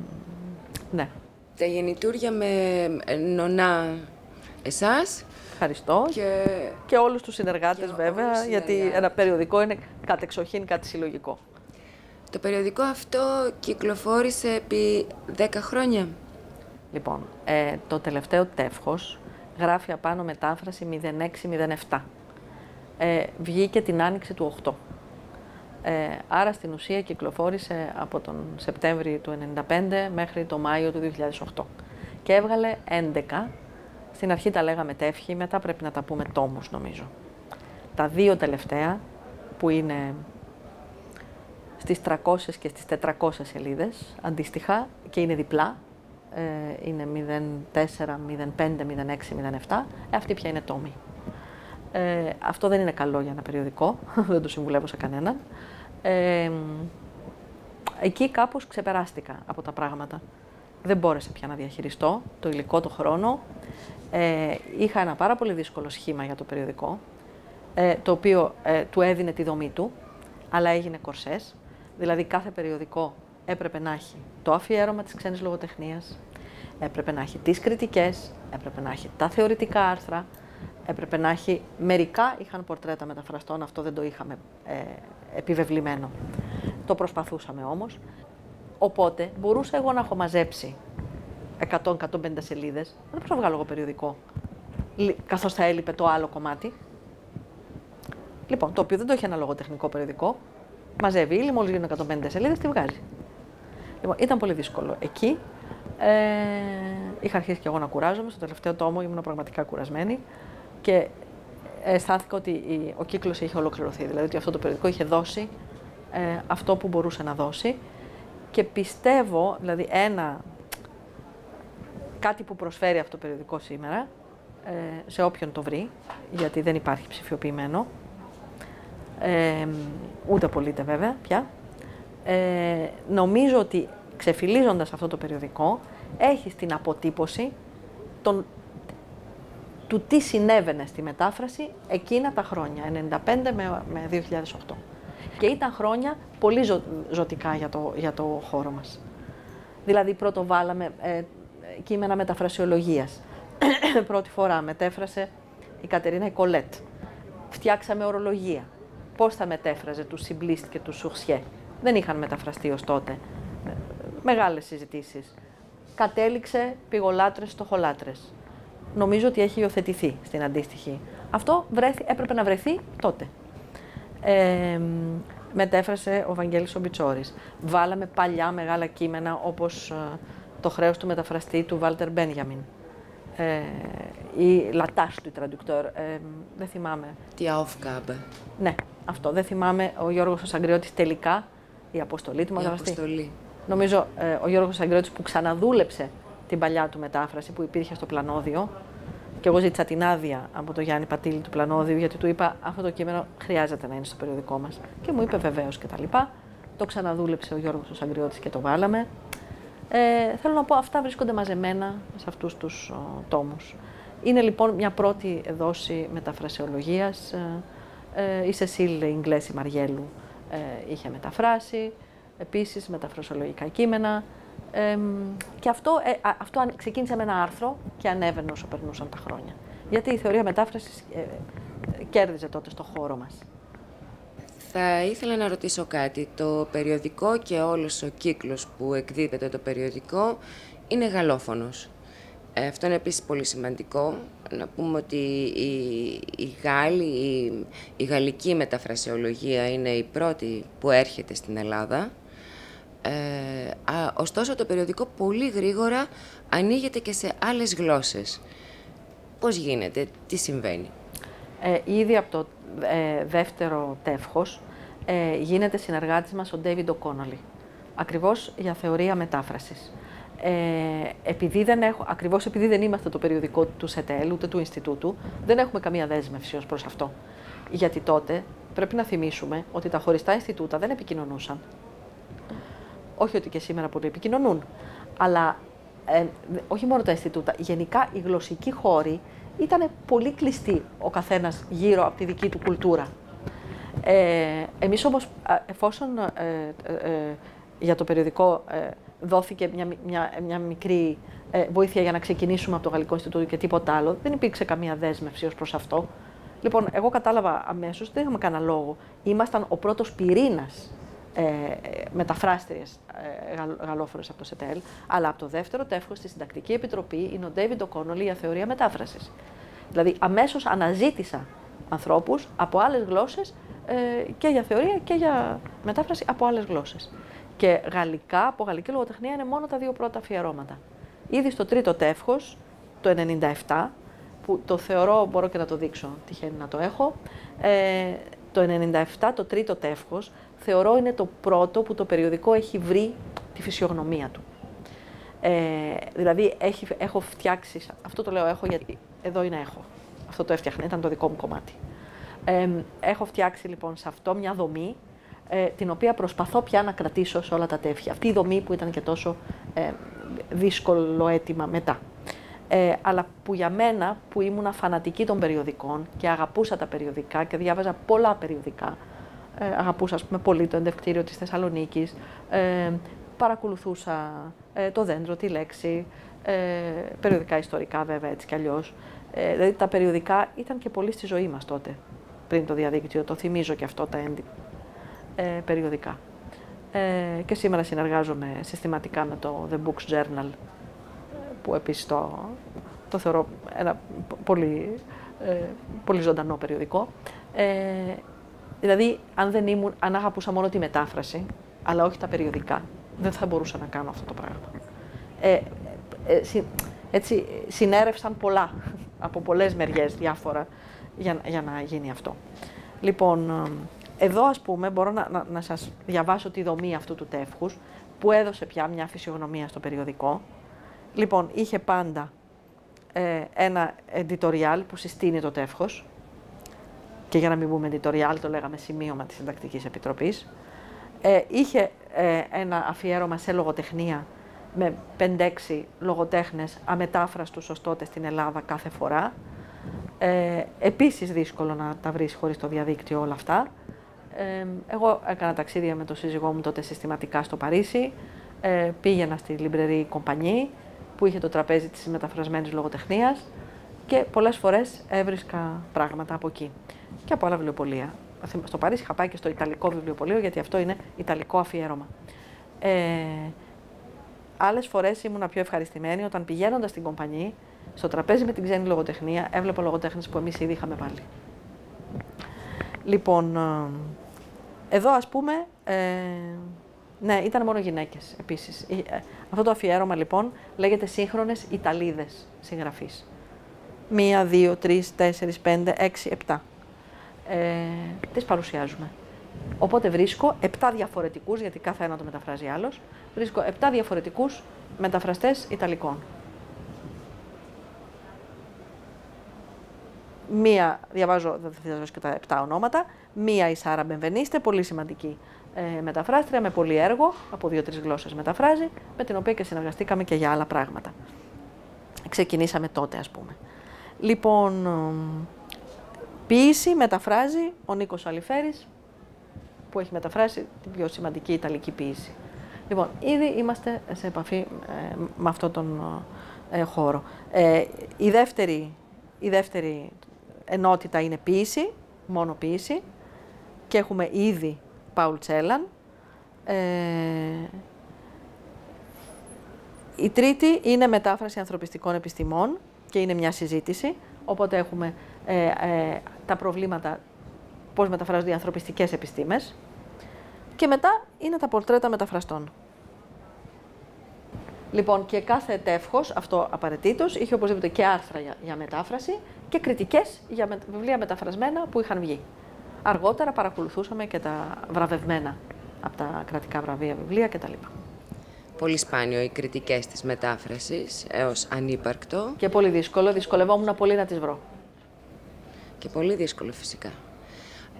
Speaker 2: ναι.
Speaker 1: Τα γεννητούρια με νονά εσάς.
Speaker 2: Ευχαριστώ. Και, και όλους τους συνεργάτες βέβαια, γιατί ένα περιοδικό είναι κατεξοχήν κάτι συλλογικό.
Speaker 1: Το περιοδικό αυτό κυκλοφόρησε επί 10 χρόνια.
Speaker 2: Λοιπόν, ε, το τελευταίο τεύχος γράφει απάνω μετάφραση 0607. Ε, βγήκε την άνοιξη του 8. Ε, άρα στην ουσία κυκλοφόρησε από τον Σεπτέμβριο του 1995 μέχρι το Μάιο του 2008. Και έβγαλε 11. Στην αρχή τα λέγαμε τεύχη, μετά πρέπει να τα πούμε τόμους νομίζω. Τα δύο τελευταία, που είναι στις 300 και στις 400 σελίδες, αντίστοιχα, και είναι διπλά, ε, είναι 04, 05, 06, 07, ε, αυτή πια είναι τόμη. Ε, αυτό δεν είναι καλό για ένα περιοδικό, δεν το συμβουλεύω σε κανέναν. Ε, εκεί κάπως ξεπεράστηκα από τα πράγματα. Δεν μπόρεσα πια να διαχειριστώ το υλικό, το χρόνο. Ε, είχα ένα πάρα πολύ δύσκολο σχήμα για το περιοδικό, ε, το οποίο ε, του έδινε τη δομή του, αλλά έγινε κορσές. Δηλαδή κάθε περιοδικό έπρεπε να έχει το αφιέρωμα της ξένης λογοτεχνίας, έπρεπε να έχει τις κριτικές, έπρεπε να έχει τα θεωρητικά άρθρα, έπρεπε να έχει, μερικά είχαν πορτρέτα μεταφραστών, αυτό δεν το είχαμε ε, επιβεβλημένο. Το προσπαθούσαμε όμως. Οπότε μπορούσα εγώ να έχω μαζέψει 100-150 σελίδες, δεν μπορούσα να βγάλω εγώ περιοδικό, καθώς θα έλειπε το άλλο κομμάτι. Λοιπόν, το οποίο δεν το έχει ένα λογοτεχνικό περιοδικό, μαζεύει ύλη, μόλις γίνουν 150 σελίδες, τη βγάζει. Λοιπόν, ήταν πολύ δύσκολο. Εκεί ε, είχα αρχίσει και εγώ να κουράζομαι. Στο τελευταίο τόμο ήμουν πραγματικά κουρασμένη και αισθάνθηκα ότι ο κύκλος είχε ολοκληρωθεί. Δηλαδή ότι αυτό το περιοδικό είχε δώσει ε, αυτό που μπορούσε να δώσει και πιστεύω, δηλαδή ένα, κάτι που προσφέρει αυτό το περιοδικό σήμερα, ε, σε όποιον το βρει, γιατί δεν υπάρχει ψηφιοποιημένο, ε, ούτε απολύτω βέβαια πια, ε, νομίζω ότι ξεφυλίζοντας αυτό το περιοδικό, έχεις την αποτύπωση των, του τι συνέβαινε στη μετάφραση εκείνα τα χρόνια, 95 με, με 2008. Και ήταν χρόνια πολύ ζω, ζωτικά για το, για το χώρο μας. Δηλαδή πρώτο βάλαμε ε, κείμενα μεταφρασιολογίας. Πρώτη φορά μετέφρασε η Κατερίνα Ικολέτ. Φτιάξαμε ορολογία. Πώς θα μετέφραζε τους Σιμπλίστ και τους Σουρσιέ. Δεν είχαν μεταφραστεί ως τότε. Μεγάλες συζητήσεις. Κατέληξε πηγολάτρες στοχολάτρες. Νομίζω ότι έχει υιοθετηθεί στην αντίστοιχη. Αυτό βρέθη, έπρεπε να βρεθεί τότε. Ε, μετέφρασε ο Βαγγέλης Ομπιτσόρης. Βάλαμε παλιά μεγάλα κείμενα όπως ε, το χρέος του μεταφραστή του Βάλτερ Μπένιαμιν. Ε, ή Λατάς του Τραντουκτόρ, ε, δεν θυμάμαι.
Speaker 1: Τι Aufgabe.
Speaker 2: Ναι, αυτό. Δεν θυμάμαι ο Γιώργος Σαγκριώτης τελικά, η αποστολή του
Speaker 1: μεταφραστή. Η αποστολή.
Speaker 2: Νομίζω ε, ο Γιώργος Σαγκριώτης που ξαναδούλεψε την παλιά του μετάφραση που υπήρχε στο πλανόδιο, και εγώ ζήτησα την άδεια από τον Γιάννη Πατήλη του Πλανόδιου, γιατί του είπα αυτό το κείμενο χρειάζεται να είναι στο περιοδικό μας. Και μου είπε βεβαίως και τα λοιπά. Το ξαναδούλεψε ο Γιώργος ο Σαγκριώτης και το βάλαμε. Ε, θέλω να πω, αυτά βρίσκονται μαζεμένα σε αυτούς τους τόμους. Είναι λοιπόν μια πρώτη δόση μεταφρασιολογίας. Ε, ε, η Σεσίλ Ιγκλέση Μαριέλου ε, είχε μεταφράσει, επίσης μεταφρασιολογικά κείμενα και αυτό, ε, αυτό ξεκίνησε με ένα άρθρο και ανέβαινε όσο περνούσαν τα χρόνια. Γιατί η θεωρία μετάφρασης ε, κέρδιζε τότε στο χώρο μας.
Speaker 1: Θα ήθελα να ρωτήσω κάτι. Το περιοδικό και όλος ο κύκλος που εκδίδεται το περιοδικό είναι γαλλόφωνος. Ε, αυτό είναι επίσης πολύ σημαντικό. Να πούμε ότι η, η, Γάλλη, η, η γαλλική μεταφρασιολογία είναι η πρώτη που έρχεται στην Ελλάδα ε, α, ωστόσο το περιοδικό πολύ γρήγορα ανοίγεται και σε άλλες γλώσσες. Πώς γίνεται, τι συμβαίνει;
Speaker 2: Ε, ήδη από το ε, δεύτερο τεύχος ε, γίνεται συνεργάτης μας ο David O'Connolly. Ακριβώς για θεωρία μετάφρασης. Ε, επειδή δεν έχω, ακριβώς επειδή δεν είμαστε το περιοδικό του ΣΕΤΕΛ ούτε του Ινστιτούτου, δεν έχουμε καμία δέσμευση ως προς αυτό. Γιατί τότε πρέπει να θυμίσουμε ότι τα χωριστά Ινστιτούτα δεν επικοινωνούσαν. Όχι ότι και σήμερα πολλοί επικοινωνούν, αλλά ε, όχι μόνο τα Ινστιτούτα, γενικά οι γλωσσικοί χώροι ήταν πολύ κλειστοί ο καθένας γύρω από τη δική του κουλτούρα. Ε, εμείς όμως, εφόσον ε, ε, ε, για το περιοδικό δόθηκε μια, μια, μια μικρή βοήθεια για να ξεκινήσουμε από το Γαλλικό Ινστιτούτο και τίποτα άλλο, δεν υπήρξε καμία δέσμευση ως προς αυτό. Λοιπόν, εγώ κατάλαβα αμέσως, δεν είχαμε κανένα λόγο. Ήμασταν ο πρώτος πυρήνας ε, μεταφράστριες ε, γαλλόφωνες από το ΣΕΤΕΛ, αλλά από το δεύτερο τεύχος στη Συντακτική Επιτροπή είναι ο Ντέιβιντ Οκόνολη για θεωρία μετάφρασης. Δηλαδή, αμέσως αναζήτησα ανθρώπους από άλλες γλώσσες ε, και για θεωρία και για μετάφραση από άλλες γλώσσες. Και γαλλικά, από γαλλική λογοτεχνία είναι μόνο τα δύο πρώτα αφιερώματα. Ήδη στο τρίτο τεύχος, το 1997, που το θεωρώ, μπορώ και να το δείξω, τυχαίνει να το έχω, ε, το 97, το τρίτο τεύχος, θεωρώ είναι το πρώτο που το περιοδικό έχει βρει τη φυσιογνωμία του. Ε, δηλαδή έχει, έχω φτιάξει, αυτό το λέω έχω γιατί εδώ είναι έχω. Αυτό το έφτιαχνα, ήταν το δικό μου κομμάτι. Ε, έχω φτιάξει λοιπόν σε αυτό μια δομή ε, την οποία προσπαθώ πια να κρατήσω σε όλα τα τεύχια. Αυτή η δομή που ήταν και τόσο ε, δύσκολο αίτημα μετά. Ε, αλλά που για μένα που ήμουν φανατική των περιοδικών και αγαπούσα τα περιοδικά και διάβαζα πολλά περιοδικά, ε, αγαπούσα ας πούμε, πολύ το εντευκτήριο της Θεσσαλονίκης, ε, παρακολουθούσα ε, το δέντρο, τη λέξη, ε, περιοδικά ιστορικά βέβαια έτσι κι αλλιώς. Ε, δηλαδή τα περιοδικά ήταν και πολύ στη ζωή μας τότε, πριν το διαδίκτυο, το θυμίζω και αυτό τα έντι, ε, περιοδικά. Ε, και σήμερα συνεργάζομαι συστηματικά με το The Books Journal, που επίσης το, το θεωρώ ένα πολύ, ε, πολύ ζωντανό περιοδικό. Ε, δηλαδή, αν δεν ήμουν, αν αγαπούσα μόνο τη μετάφραση, αλλά όχι τα περιοδικά, δεν θα μπορούσα να κάνω αυτό το πράγμα. Ε, ε, έτσι, συνέρευσαν πολλά, από πολλές μεριές διάφορα, για, για να γίνει αυτό. Λοιπόν, εδώ ας πούμε μπορώ να, να, να σας διαβάσω τη δομή αυτού του τεύχους, που έδωσε πια μια φυσιογνωμία στο περιοδικό. Λοιπόν, είχε πάντα ε, ένα editorial που συστήνει το τεύχος, και για να μην πούμε editorial, το λέγαμε σημείωμα της Συντακτικής Επιτροπής. Ε, είχε ε, ένα αφιέρωμα σε λογοτεχνία με 5-6 λογοτέχνες αμετάφραστους ως τότε στην Ελλάδα κάθε φορά. Ε, επίσης δύσκολο να τα βρεις χωρίς το διαδίκτυο όλα αυτά. Ε, εγώ έκανα ταξίδια με τον σύζυγό μου τότε συστηματικά στο Παρίσι. Ε, πήγαινα στη Λιμπρερή Κομπανί που είχε το τραπέζι της μεταφρασμένης λογοτεχνίας και πολλές φορές έβρισκα πράγματα από εκεί και από άλλα βιβλιοπολία στο Παρίσι είχα πάει και στο Ιταλικό βιβλιοπωλείο, γιατί αυτό είναι Ιταλικό αφιέρωμα. Ε, Άλλες φορές ήμουν πιο ευχαριστημένη όταν πηγαίνοντας στην κομπανί, στο τραπέζι με την ξένη λογοτεχνία, έβλεπα λογοτέχνες που εμείς ήδη είχαμε βάλει. Λοιπόν, ε, εδώ ας πούμε, ε, ναι, ήταν μόνο γυναίκες επίσης. Ε, αυτό το αφιέρωμα λοιπόν λέγεται σύγχρονες Ιταλίδες συγγραφείς. Μία, δύο, τρεις, τέσσερις, πέντε, έξι, επτά ε, τις παρουσιάζουμε. Οπότε βρίσκω 7 διαφορετικούς, γιατί κάθε ένα το μεταφράζει άλλος, βρίσκω 7 διαφορετικούς μεταφραστές Ιταλικών. Μία, διαβάζω, δεν θα διαβάζω και τα 7 ονόματα, μία η Σάρα Μπεμβενίστε, πολύ σημαντική ε, μεταφράστρια, με πολύ έργο, από δύο-τρεις γλώσσες μεταφράζει, με την οποία και συνεργαστήκαμε και για άλλα πράγματα. Ξεκινήσαμε τότε, ας πούμε. Λοιπόν, ποίηση μεταφράζει ο Νίκος Αλιφέρης, που έχει μεταφράσει την πιο σημαντική Ιταλική ποίηση. Λοιπόν, ήδη είμαστε σε επαφή ε, με αυτόν τον ε, χώρο. Ε, η, δεύτερη, η δεύτερη ενότητα είναι ποίηση, μόνο ποίηση, και έχουμε ήδη Πάουλ Τσέλαν. η τρίτη είναι μετάφραση ανθρωπιστικών επιστημών και είναι μια συζήτηση, οπότε έχουμε ε, ε, τα προβλήματα, πώς μεταφράζονται οι ανθρωπιστικές επιστήμες. Και μετά είναι τα πορτρέτα μεταφραστών. Λοιπόν, και κάθε τεύχος, αυτό απαραίτητος, είχε οπωσδήποτε και άρθρα για, μετάφραση και κριτικές για με, βιβλία μεταφρασμένα που είχαν βγει. Αργότερα παρακολουθούσαμε και τα βραβευμένα από τα κρατικά βραβεία βιβλία κτλ.
Speaker 1: Πολύ σπάνιο οι κριτικές της μετάφρασης έως ανύπαρκτο.
Speaker 2: Και πολύ δύσκολο, δυσκολευόμουν πολύ να τις βρω
Speaker 1: και πολύ δύσκολο φυσικά.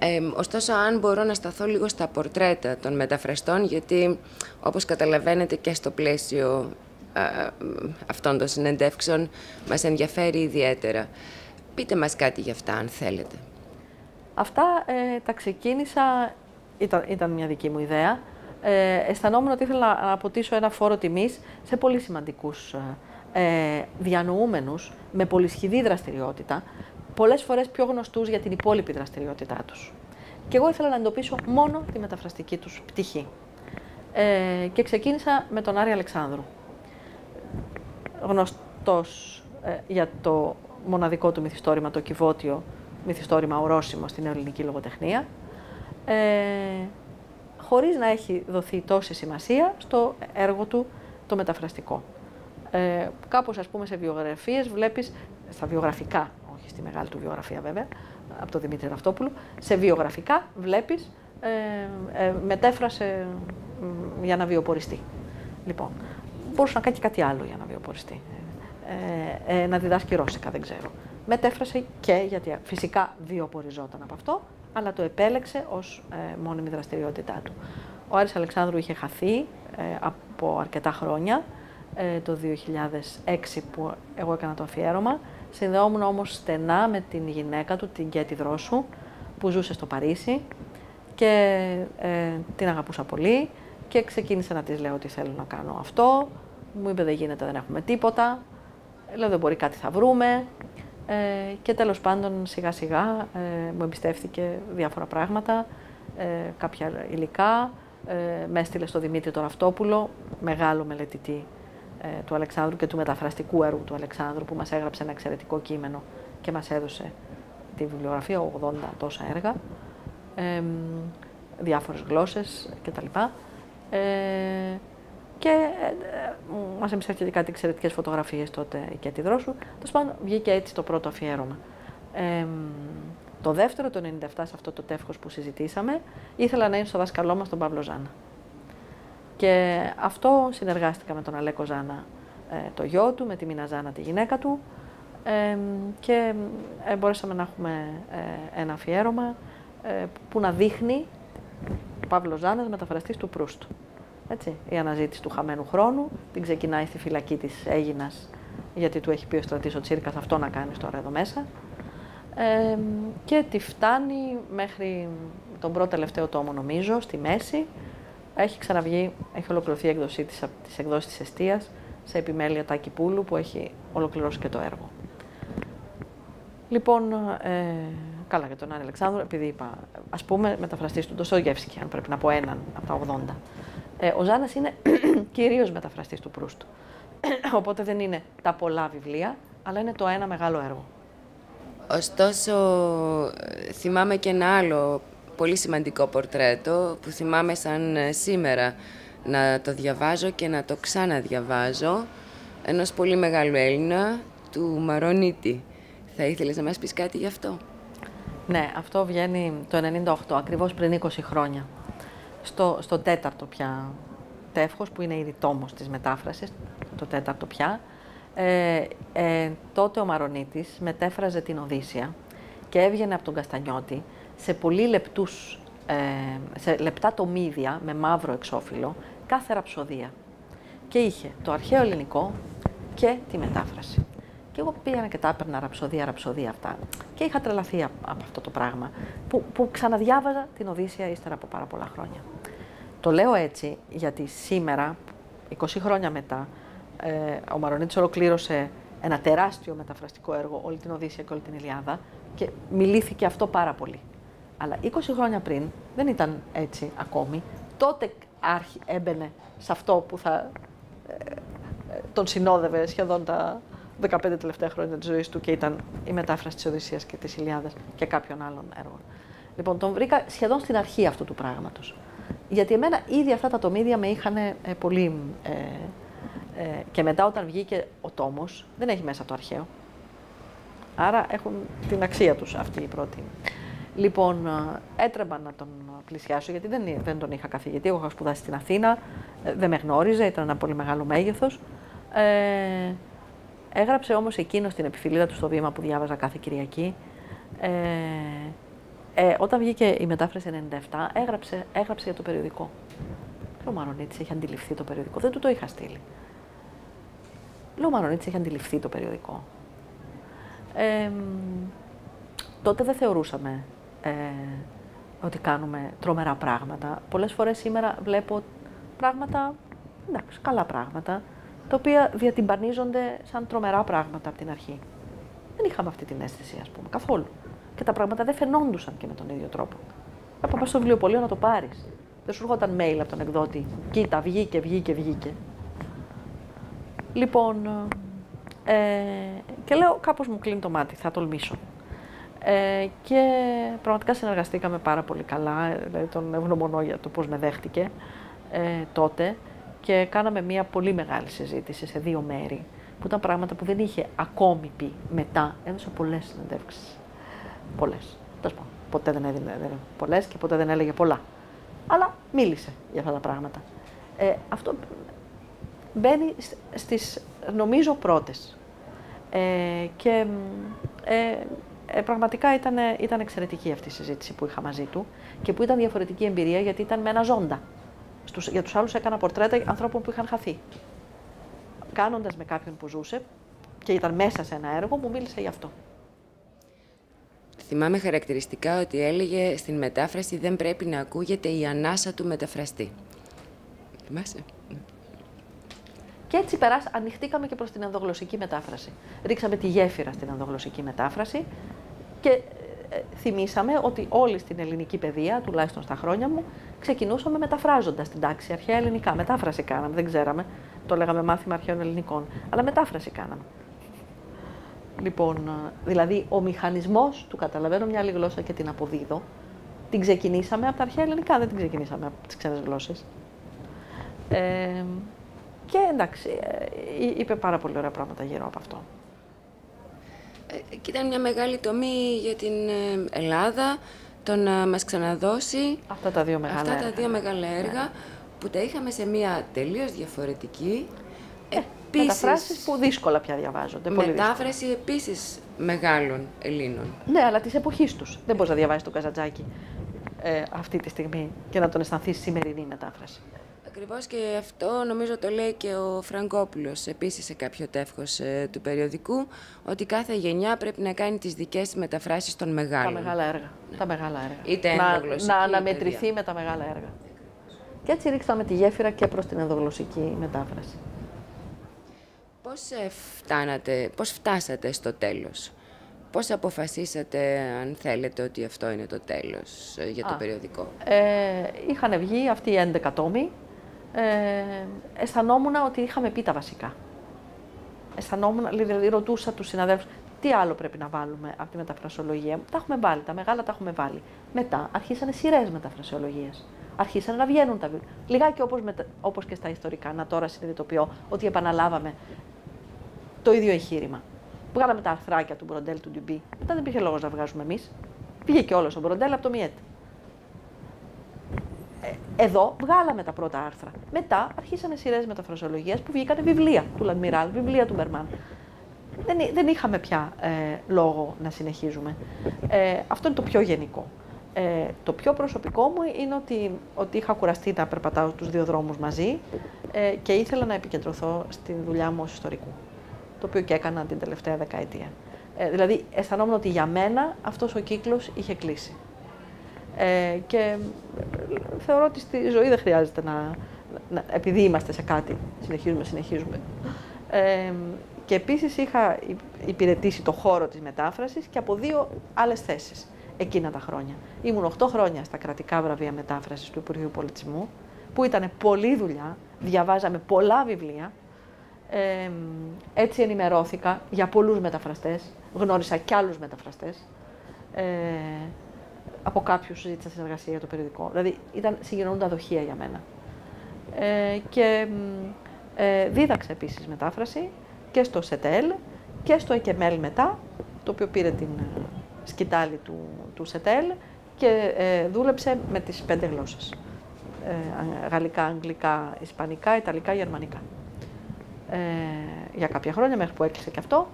Speaker 1: Ε, ωστόσο, αν μπορώ να σταθώ λίγο στα πορτρέτα των μεταφραστών, γιατί όπως καταλαβαίνετε και στο πλαίσιο ε, αυτών των συνεντεύξεων μας ενδιαφέρει ιδιαίτερα. Πείτε μας κάτι για αυτά, αν θέλετε.
Speaker 2: Αυτά ε, τα ξεκίνησα, ήταν, ήταν μια δική μου ιδέα. Ε, αισθανόμουν ότι ήθελα να αποτίσω ένα φόρο τιμής σε πολύ σημαντικούς ε, διανοούμενους με πολυσχηδή δραστηριότητα, πολλές φορές πιο γνωστούς για την υπόλοιπη δραστηριότητά τους. Και εγώ ήθελα να εντοπίσω μόνο τη μεταφραστική τους πτυχή. Ε, και ξεκίνησα με τον Άρη Αλεξάνδρου. Γνωστός ε, για το μοναδικό του μυθιστόρημα, το κυβότιο μυθιστόρημα ορόσημο στην ελληνική λογοτεχνία, ε, χωρίς να έχει δοθεί τόση σημασία στο έργο του το μεταφραστικό. Ε, κάπως ας πούμε σε βιογραφίες βλέπεις, στα βιογραφικά, όχι στη μεγάλη του βιογραφία βέβαια, από τον Δημήτρη Ραυτόπουλο, σε βιογραφικά βλέπεις ε, ε, μετέφρασε για να βιοποριστεί. Λοιπόν, μπορούσε να κάνει και κάτι άλλο για να βιοποριστεί. Ε, ε, να διδάσκει Ρώσικα, δεν ξέρω. Μετέφρασε και γιατί φυσικά βιοποριζόταν από αυτό, αλλά το επέλεξε ως ε, μόνιμη δραστηριότητά του. Ο Άρης Αλεξάνδρου είχε χαθεί ε, από αρκετά χρόνια, ε, το 2006 που εγώ έκανα το αφιέρωμα. Συνδεόμουν όμως στενά με την γυναίκα του, την Κέτη Δρόσου, που ζούσε στο Παρίσι και ε, την αγαπούσα πολύ και ξεκίνησα να της λέω ότι θέλω να κάνω αυτό. Μου είπε δεν γίνεται, δεν έχουμε τίποτα. Λέω δεν μπορεί κάτι θα βρούμε. Ε, και τέλος πάντων σιγά σιγά ε, μου εμπιστεύτηκε διάφορα πράγματα, ε, κάποια υλικά. Ε, με έστειλε στο Δημήτρη τον Αυτόπουλο, μεγάλο μελετητή ε, του Αλεξάνδρου και του μεταφραστικού έργου του Αλεξάνδρου που μας έγραψε ένα εξαιρετικό κείμενο και μας έδωσε τη βιβλιογραφία, 80 τόσα έργα, ε, διάφορες γλώσσες κτλ. Ε, και ε, μας εμπιστεύτηκε κάτι εξαιρετικές φωτογραφίες τότε και τη δρόσου. Τέλος πάντων, βγήκε έτσι το πρώτο αφιέρωμα. Ε, το δεύτερο, το 97, σε αυτό το τεύχος που συζητήσαμε, ήθελα να είναι στο δάσκαλό μας τον Παύλο Ζάνα. Και αυτό συνεργάστηκα με τον Αλέκο Ζάνα, ε, το γιο του, με τη Μίνα Ζάνα, τη γυναίκα του, ε, και ε, μπορέσαμε να έχουμε ε, ένα αφιέρωμα ε, που να δείχνει Παύλος Ζάνας, μεταφραστής του Προύστου. Έτσι, η αναζήτηση του χαμένου χρόνου, την ξεκινάει στη φυλακή της Έγινας, γιατί του έχει πει ο στρατής ο Τσίρκας αυτό να κάνεις τώρα εδώ μέσα. Ε, και τη φτάνει μέχρι τον πρώτο τελευταίο τόμο νομίζω, στη μέση. Έχει ξαναβγεί, έχει ολοκληρωθεί η εκδοσή της, της εκδόσης της Εστίας, σε επιμέλεια Τάκη Πούλου, που έχει ολοκληρώσει και το έργο. Λοιπόν, ε, καλά για τον Άννη Αλεξάνδρου, επειδή είπα, ας πούμε, μεταφραστής του Ντοσόγευσκη, αν πρέπει να πω έναν από τα 80. Ε, ο Ζάνας είναι κυρίως μεταφραστής του Προύστου. Οπότε δεν είναι τα πολλά βιβλία, αλλά είναι το ένα μεγάλο έργο.
Speaker 1: Ωστόσο, θυμάμαι και ένα άλλο πολύ σημαντικό πορτρέτο που θυμάμαι σαν ε, σήμερα να το διαβάζω και να το ξαναδιαβάζω ενός πολύ μεγάλου Έλληνα, του Μαρονίτη. Θα ήθελες να μας πεις κάτι γι' αυτό;
Speaker 2: Ναι, αυτό βγαίνει το 98, ακριβώς πριν 20 χρόνια. Στο, στο τέταρτο πια τεύχος, που είναι ήδη τόμος της μετάφρασης, το τέταρτο πια, ε, ε, τότε ο Μαρονίτης μετέφραζε την Οδύσσια και έβγαινε από τον Καστανιώτη σε πολύ λεπτούς, ε, σε λεπτά τομίδια με μαύρο εξώφυλλο κάθε ραψοδία. Και είχε το αρχαίο ελληνικό και τη μετάφραση. Και εγώ πήγαινα και τα έπαιρνα ραψοδία, ραψοδία αυτά. Και είχα τρελαθεί από αυτό το πράγμα. Που, που ξαναδιάβαζα την Οδύσσια ύστερα από πάρα πολλά χρόνια. Το λέω έτσι γιατί σήμερα, 20 χρόνια μετά, ε, ο Μαρονίτης ολοκλήρωσε ένα τεράστιο μεταφραστικό έργο, όλη την Οδύσσια και όλη την Ιλιάδα και μιλήθηκε αυτό πάρα πολύ. Αλλά 20 χρόνια πριν δεν ήταν έτσι ακόμη. Τότε άρχι, έμπαινε σε αυτό που θα ε, ε, τον συνόδευε σχεδόν τα 15 τελευταία χρόνια της ζωής του και ήταν η μετάφραση της Οδυσσίας και της Ιλιάδας και κάποιων άλλων έργων. Λοιπόν, τον βρήκα σχεδόν στην αρχή αυτού του πράγματος. Γιατί εμένα ήδη αυτά τα τομίδια με είχαν ε, πολύ. Ε, ε, και μετά, όταν βγήκε ο τόμος, δεν έχει μέσα το αρχαίο. Άρα έχουν την αξία τους αυτοί οι πρώτοι. Λοιπόν, ε, έτρεμπα να τον πλησιάσω γιατί δεν, δεν τον είχα καθηγητή. Εγώ είχα σπουδάσει στην Αθήνα, ε, δεν με γνώριζε, ήταν ένα πολύ μεγάλο μέγεθος. Ε, Έγραψε όμως εκείνο στην επιφυλίδα του στο βήμα που διάβαζα κάθε Κυριακή. Ε, ε, όταν βγήκε η μετάφραση 97, έγραψε, έγραψε για το περιοδικό. Και ο Μαρονίτης έχει αντιληφθεί το περιοδικό. Δεν του το είχα στείλει. Λέω, ο Μαρονίτης έχει αντιληφθεί το περιοδικό. Ε, τότε δεν θεωρούσαμε ε, ότι κάνουμε τρομερά πράγματα. Πολλές φορές σήμερα βλέπω πράγματα, εντάξει, καλά πράγματα, τα οποία διατυμπανίζονται σαν τρομερά πράγματα από την αρχή. Δεν είχαμε αυτή την αίσθηση, ας πούμε, καθόλου. Και τα πράγματα δεν φαινόντουσαν και με τον ίδιο τρόπο. Έπρεπε να στο βιβλιοπωλείο να το πάρεις. Δεν σου έρχονταν mail από τον εκδότη. Κοίτα, βγήκε, βγήκε, βγήκε. Λοιπόν, ε, και λέω, κάπως μου κλείνει το μάτι, θα τολμήσω. Ε, και πραγματικά συνεργαστήκαμε πάρα πολύ καλά, δηλαδή τον ευγνωμονώ για το πώς με δέχτηκε ε, τότε και κάναμε μια πολύ μεγάλη συζήτηση σε δύο μέρη, που ήταν πράγματα που δεν είχε ακόμη πει μετά. Έδωσα πολλές συνεντεύξεις. Πολλές. Ποτέ δεν έδινε πολλές και ποτέ δεν έλεγε πολλά. Αλλά μίλησε για αυτά τα πράγματα. Ε, αυτό μπαίνει στις, νομίζω, πρώτες. Ε, και ε, ε, πραγματικά ήταν, ήταν εξαιρετική αυτή η συζήτηση που είχα μαζί του και που ήταν διαφορετική εμπειρία γιατί ήταν με ένα ζώντα. Στους, για τους άλλους έκανα πορτρέτα ανθρώπων που είχαν χαθεί. Κάνοντας με κάποιον που ζούσε και ήταν μέσα σε ένα έργο, μου μίλησε γι' αυτό.
Speaker 1: Θυμάμαι χαρακτηριστικά ότι έλεγε στην μετάφραση δεν πρέπει να ακούγεται η ανάσα του μεταφραστή. Θυμάσαι;
Speaker 2: Και έτσι περάς, ανοιχτήκαμε και προς την ενδογλωσσική μετάφραση. Ρίξαμε τη γέφυρα στην ενδογλωσσική μετάφραση και ε, θυμήσαμε ότι όλοι στην ελληνική παιδεία, τουλάχιστον στα χρόνια μου, ξεκινούσαμε μεταφράζοντας την τάξη αρχαία ελληνικά. Μετάφραση κάναμε, δεν ξέραμε. Το λέγαμε μάθημα αρχαίων ελληνικών. Αλλά μετάφραση κάναμε. Λοιπόν, ε, δηλαδή ο μηχανισμός του καταλαβαίνω μια άλλη γλώσσα και την αποδίδω, την ξεκινήσαμε από τα αρχαία ελληνικά, δεν την ξεκινήσαμε από τις ξένες γλώσσες. Ε, και εντάξει, ε, είπε πάρα πολύ ωραία πράγματα γύρω από αυτό.
Speaker 1: Ε, και ήταν μια μεγάλη τομή για την ε, Ελλάδα το να μας ξαναδώσει
Speaker 2: αυτά τα δύο μεγάλα
Speaker 1: αυτά τα δύο μεγάλα έργα ναι. που τα είχαμε σε μια τελείως διαφορετική
Speaker 2: ε, επίσης, μεταφράσεις που δύσκολα πια διαβάζονται.
Speaker 1: Μετάφραση επίσης μεγάλων Ελλήνων.
Speaker 2: Ναι, αλλά της εποχής τους. Δεν μπορείς να διαβάσεις τον Καζατζάκη ε, αυτή τη στιγμή και να τον αισθανθείς σημερινή μετάφραση.
Speaker 1: Ακριβώς και αυτό νομίζω το λέει και ο Φραγκόπουλος επίσης σε κάποιο τεύχος ε, του περιοδικού, ότι κάθε γενιά πρέπει να κάνει τις δικές της μεταφράσεις των μεγάλων.
Speaker 2: Τα μεγάλα έργα. Ναι. Τα μεγάλα έργα.
Speaker 1: Είτε
Speaker 2: να, να αναμετρηθεί με τα μεγάλα έργα. Και έτσι ρίξαμε τη γέφυρα και προς την ενδογλωσσική μετάφραση.
Speaker 1: Πώς, ε, φτάνατε, πώς φτάσατε στο τέλος, πώς αποφασίσατε αν θέλετε ότι αυτό είναι το τέλος ε, για το περιοδικό;
Speaker 2: Ε, είχαν βγει αυτοί οι 11 τόμοι ε, αισθανόμουν ότι είχαμε πει τα βασικά. Αισθανόμουν, δηλαδή ρωτούσα τους συναδέλφους, τι άλλο πρέπει να βάλουμε από τη μεταφρασιολογία. Τα έχουμε βάλει, τα μεγάλα τα έχουμε βάλει. Μετά αρχίσανε σειρές μεταφρασιολογίες. Αρχίσανε να βγαίνουν τα βιβλία. Λιγάκι όπως όπως και στα ιστορικά, να τώρα συνειδητοποιώ ότι επαναλάβαμε το ίδιο εγχείρημα. Βγάλαμε τα αρθράκια του Μπροντέλ του Ντιουμπί. Μετά δεν υπήρχε λόγος να βγάζουμε εμείς. Βγήκε όλος ο Μπροντέλ από το Μιέτ. Εδώ βγάλαμε τα πρώτα άρθρα. Μετά αρχίσανε σειρές μεταφρασιολογίας που βγήκαν βιβλία του Λαντμιράλ, βιβλία του Μπερμάν. Δεν, δεν είχαμε πια ε, λόγο να συνεχίζουμε. Ε, αυτό είναι το πιο γενικό. Ε, το πιο προσωπικό μου είναι ότι, ότι είχα κουραστεί να περπατάω τους δύο δρόμους μαζί ε, και ήθελα να επικεντρωθώ στη δουλειά μου ως ιστορικού, το οποίο και έκανα την τελευταία δεκαετία. Ε, δηλαδή, αισθανόμουν ότι για μένα αυτός ο κύκλος είχε κλείσει. Ε, και θεωρώ ότι στη ζωή δεν χρειάζεται να, να επειδή είμαστε σε κάτι, συνεχίζουμε, συνεχίζουμε. Ε, και επίσης είχα υπηρετήσει το χώρο της μετάφρασης και από δύο άλλες θέσεις εκείνα τα χρόνια. Ήμουν 8 χρόνια στα κρατικά βραβεία μετάφρασης του Υπουργείου Πολιτισμού, που ήταν πολλή δουλειά, διαβάζαμε πολλά βιβλία, ε, έτσι ενημερώθηκα για πολλούς μεταφραστές, γνώρισα κι άλλους μεταφραστές. Ε, από κάποιους ζήτησα συνεργασία για το περιοδικό. Δηλαδή ήταν συγκοινωνούντα δοχεία για μένα. Ε, και ε, δίδαξα επίσης μετάφραση και στο ΣΕΤΕΛ και στο ΕΚΕΜΕΛ μετά, το οποίο πήρε την ε, σκητάλη του, του ΣΕΤΕΛ και ε, δούλεψε με τις πέντε γλώσσες. Ε, γαλλικά, αγγλικά, ισπανικά, ιταλικά, γερμανικά. Ε, για κάποια χρόνια, μέχρι που έκλεισε και αυτό.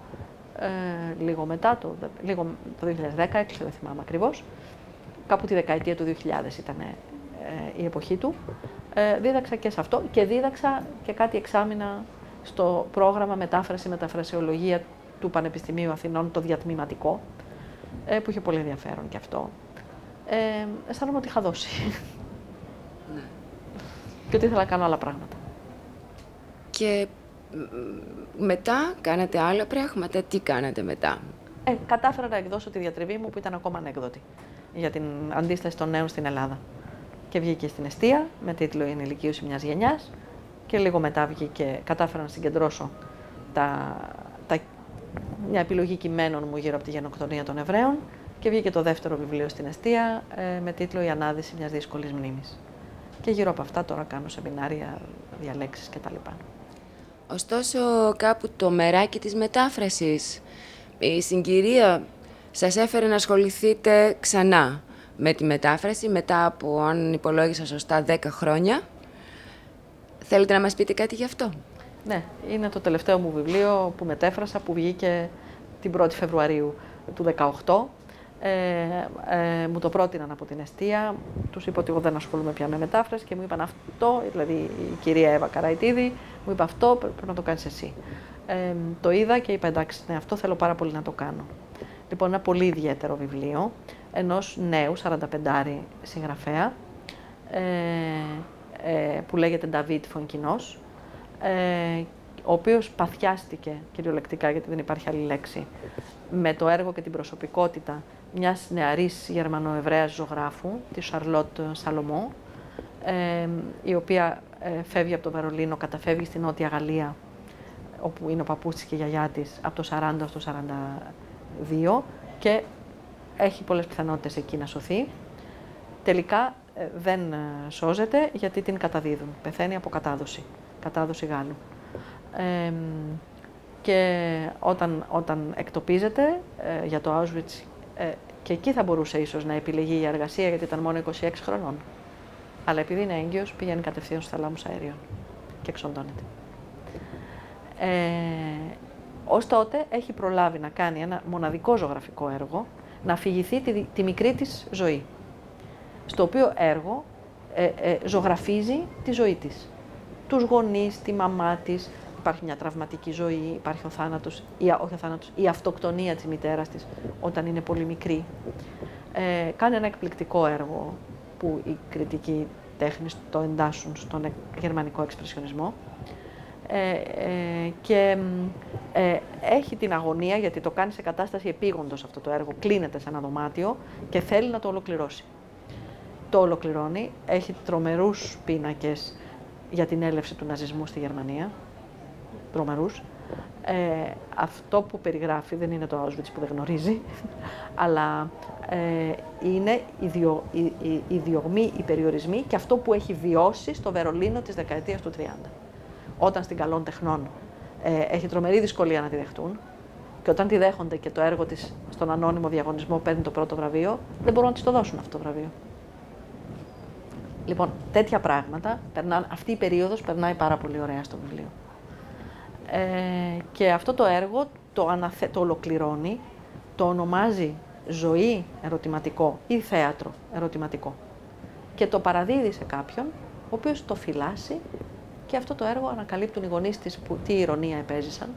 Speaker 2: Ε, λίγο μετά, το, λίγο, το 2010 έκλεισε, δεν θυμάμαι ακριβώς κάπου τη δεκαετία του 2000 ήταν ε, η εποχή του. Ε, δίδαξα και σε αυτό και δίδαξα και κάτι εξάμεινα στο πρόγραμμα μετάφραση μεταφρασιολογία του Πανεπιστημίου Αθηνών, το διατμηματικό, ε, που είχε πολύ ενδιαφέρον και αυτό. Ε, αισθάνομαι ότι είχα δώσει. Ναι. και ότι ήθελα να κάνω άλλα πράγματα.
Speaker 1: Και μετά κάνατε άλλα πράγματα. Τι κάνατε μετά.
Speaker 2: Ε, κατάφερα να εκδώσω τη διατριβή μου που ήταν ακόμα ανέκδοτη για την αντίσταση των νέων στην Ελλάδα. Και βγήκε στην αιστεία με τίτλο «Η ενηλικίωση μιας γενιάς» και λίγο μετά βγήκε, κατάφερα να συγκεντρώσω τα, τα, μια επιλογή κειμένων μου γύρω από τη γενοκτονία των Εβραίων και βγήκε το δεύτερο βιβλίο στην αιστεία ε, με τίτλο «Η ανάδυση μιας δύσκολης μνήμης». Και γύρω από αυτά τώρα κάνω σεμινάρια, διαλέξεις κτλ.
Speaker 1: Ωστόσο, κάπου το μεράκι της μετάφρασης, η συγκυρία σας έφερε να ασχοληθείτε ξανά με τη μετάφραση μετά από, αν υπολόγισα σωστά, 10 χρόνια. Θέλετε να μας πείτε κάτι γι' αυτό;
Speaker 2: Ναι, είναι το τελευταίο μου βιβλίο που μετέφρασα, που βγήκε την 1η Φεβρουαρίου του 2018. Ε, ε, μου το πρότειναν από την αιστεία, τους είπα ότι εγώ δεν ασχολούμαι πια με μετάφραση και μου είπαν αυτό, δηλαδή η κυρία Εύα Καραϊτίδη, μου είπε αυτό πρέπει να το κάνεις εσύ. Ε, το είδα και είπα εντάξει, ναι, αυτό θέλω πάρα πολύ να το κάνω. Λοιπόν, ένα πολύ ιδιαίτερο βιβλίο ενός νέου 45 συγγραφέα ε, ε, που λέγεται Νταβίντ Φοενκινός ε, ο οποίος παθιάστηκε κυριολεκτικά, γιατί δεν υπάρχει άλλη λέξη, με το έργο και την προσωπικότητα μιας νεαρής Γερμανοεβραίας ζωγράφου, τη Σαρλότ Σαλωμό, ε, η οποία ε, φεύγει από το Βερολίνο, καταφεύγει στη Νότια Γαλλία, όπου είναι ο παππούς της και η γιαγιά της, από το 40 στο 42 και έχει πολλές πιθανότητες εκεί να σωθεί. Τελικά ε, δεν ε, σώζεται γιατί την καταδίδουν. Πεθαίνει από κατάδοση, κατάδοση Γάλλου. και όταν, όταν εκτοπίζεται ε, για το Auschwitz και εκεί θα μπορούσε ίσως να επιλεγεί η εργασία γιατί ήταν μόνο 26 χρονών. Αλλά επειδή είναι έγκυος πηγαίνει κατευθείαν στους θαλάμους αέριων και εξοντώνεται. Ε, ως τότε έχει προλάβει να κάνει ένα μοναδικό ζωγραφικό έργο, να αφηγηθεί τη, τη μικρή της ζωή. Στο οποίο έργο ε, ε, ζωγραφίζει τη ζωή της. Τους γονείς, τη μαμά της, υπάρχει μια τραυματική ζωή, υπάρχει ο θάνατος, ή, όχι ο θάνατος, η αυτοκτονία της μητέρας της όταν είναι πολύ μικρή. Ε, κάνει ένα εκπληκτικό έργο που οι κριτικοί τέχνης το εντάσσουν στον γερμανικό εξπρεσιονισμό. Ε, ε, και ε, έχει την αγωνία, γιατί το κάνει σε κατάσταση επίγοντος αυτό το έργο, κλείνεται σε ένα δωμάτιο και θέλει να το ολοκληρώσει. Το ολοκληρώνει, έχει τρομερούς πίνακες για την έλευση του ναζισμού στη Γερμανία, τρομερούς. Ε, αυτό που περιγράφει δεν είναι το Auschwitz που δεν γνωρίζει, αλλά ε, είναι οι, διο, οι, οι, οι διωγμοί, οι περιορισμοί και αυτό που έχει βιώσει στο Βερολίνο της δεκαετίας του 30 όταν στην καλών τεχνών ε, έχει τρομερή δυσκολία να τη δεχτούν και όταν τη δέχονται και το έργο της στον ανώνυμο διαγωνισμό παίρνει το πρώτο βραβείο, δεν μπορούν να της το δώσουν αυτό το βραβείο. Λοιπόν, τέτοια πράγματα, περνά, αυτή η περίοδος περνάει πάρα πολύ ωραία στο βιβλίο. Ε, και αυτό το έργο το, αναθε, το ολοκληρώνει, το ονομάζει ζωή ερωτηματικό ή θέατρο ερωτηματικό και το παραδίδει σε κάποιον ο οποίος το φυλάσει και αυτό το έργο ανακαλύπτουν οι γονείς της που τι ηρωνία επέζησαν.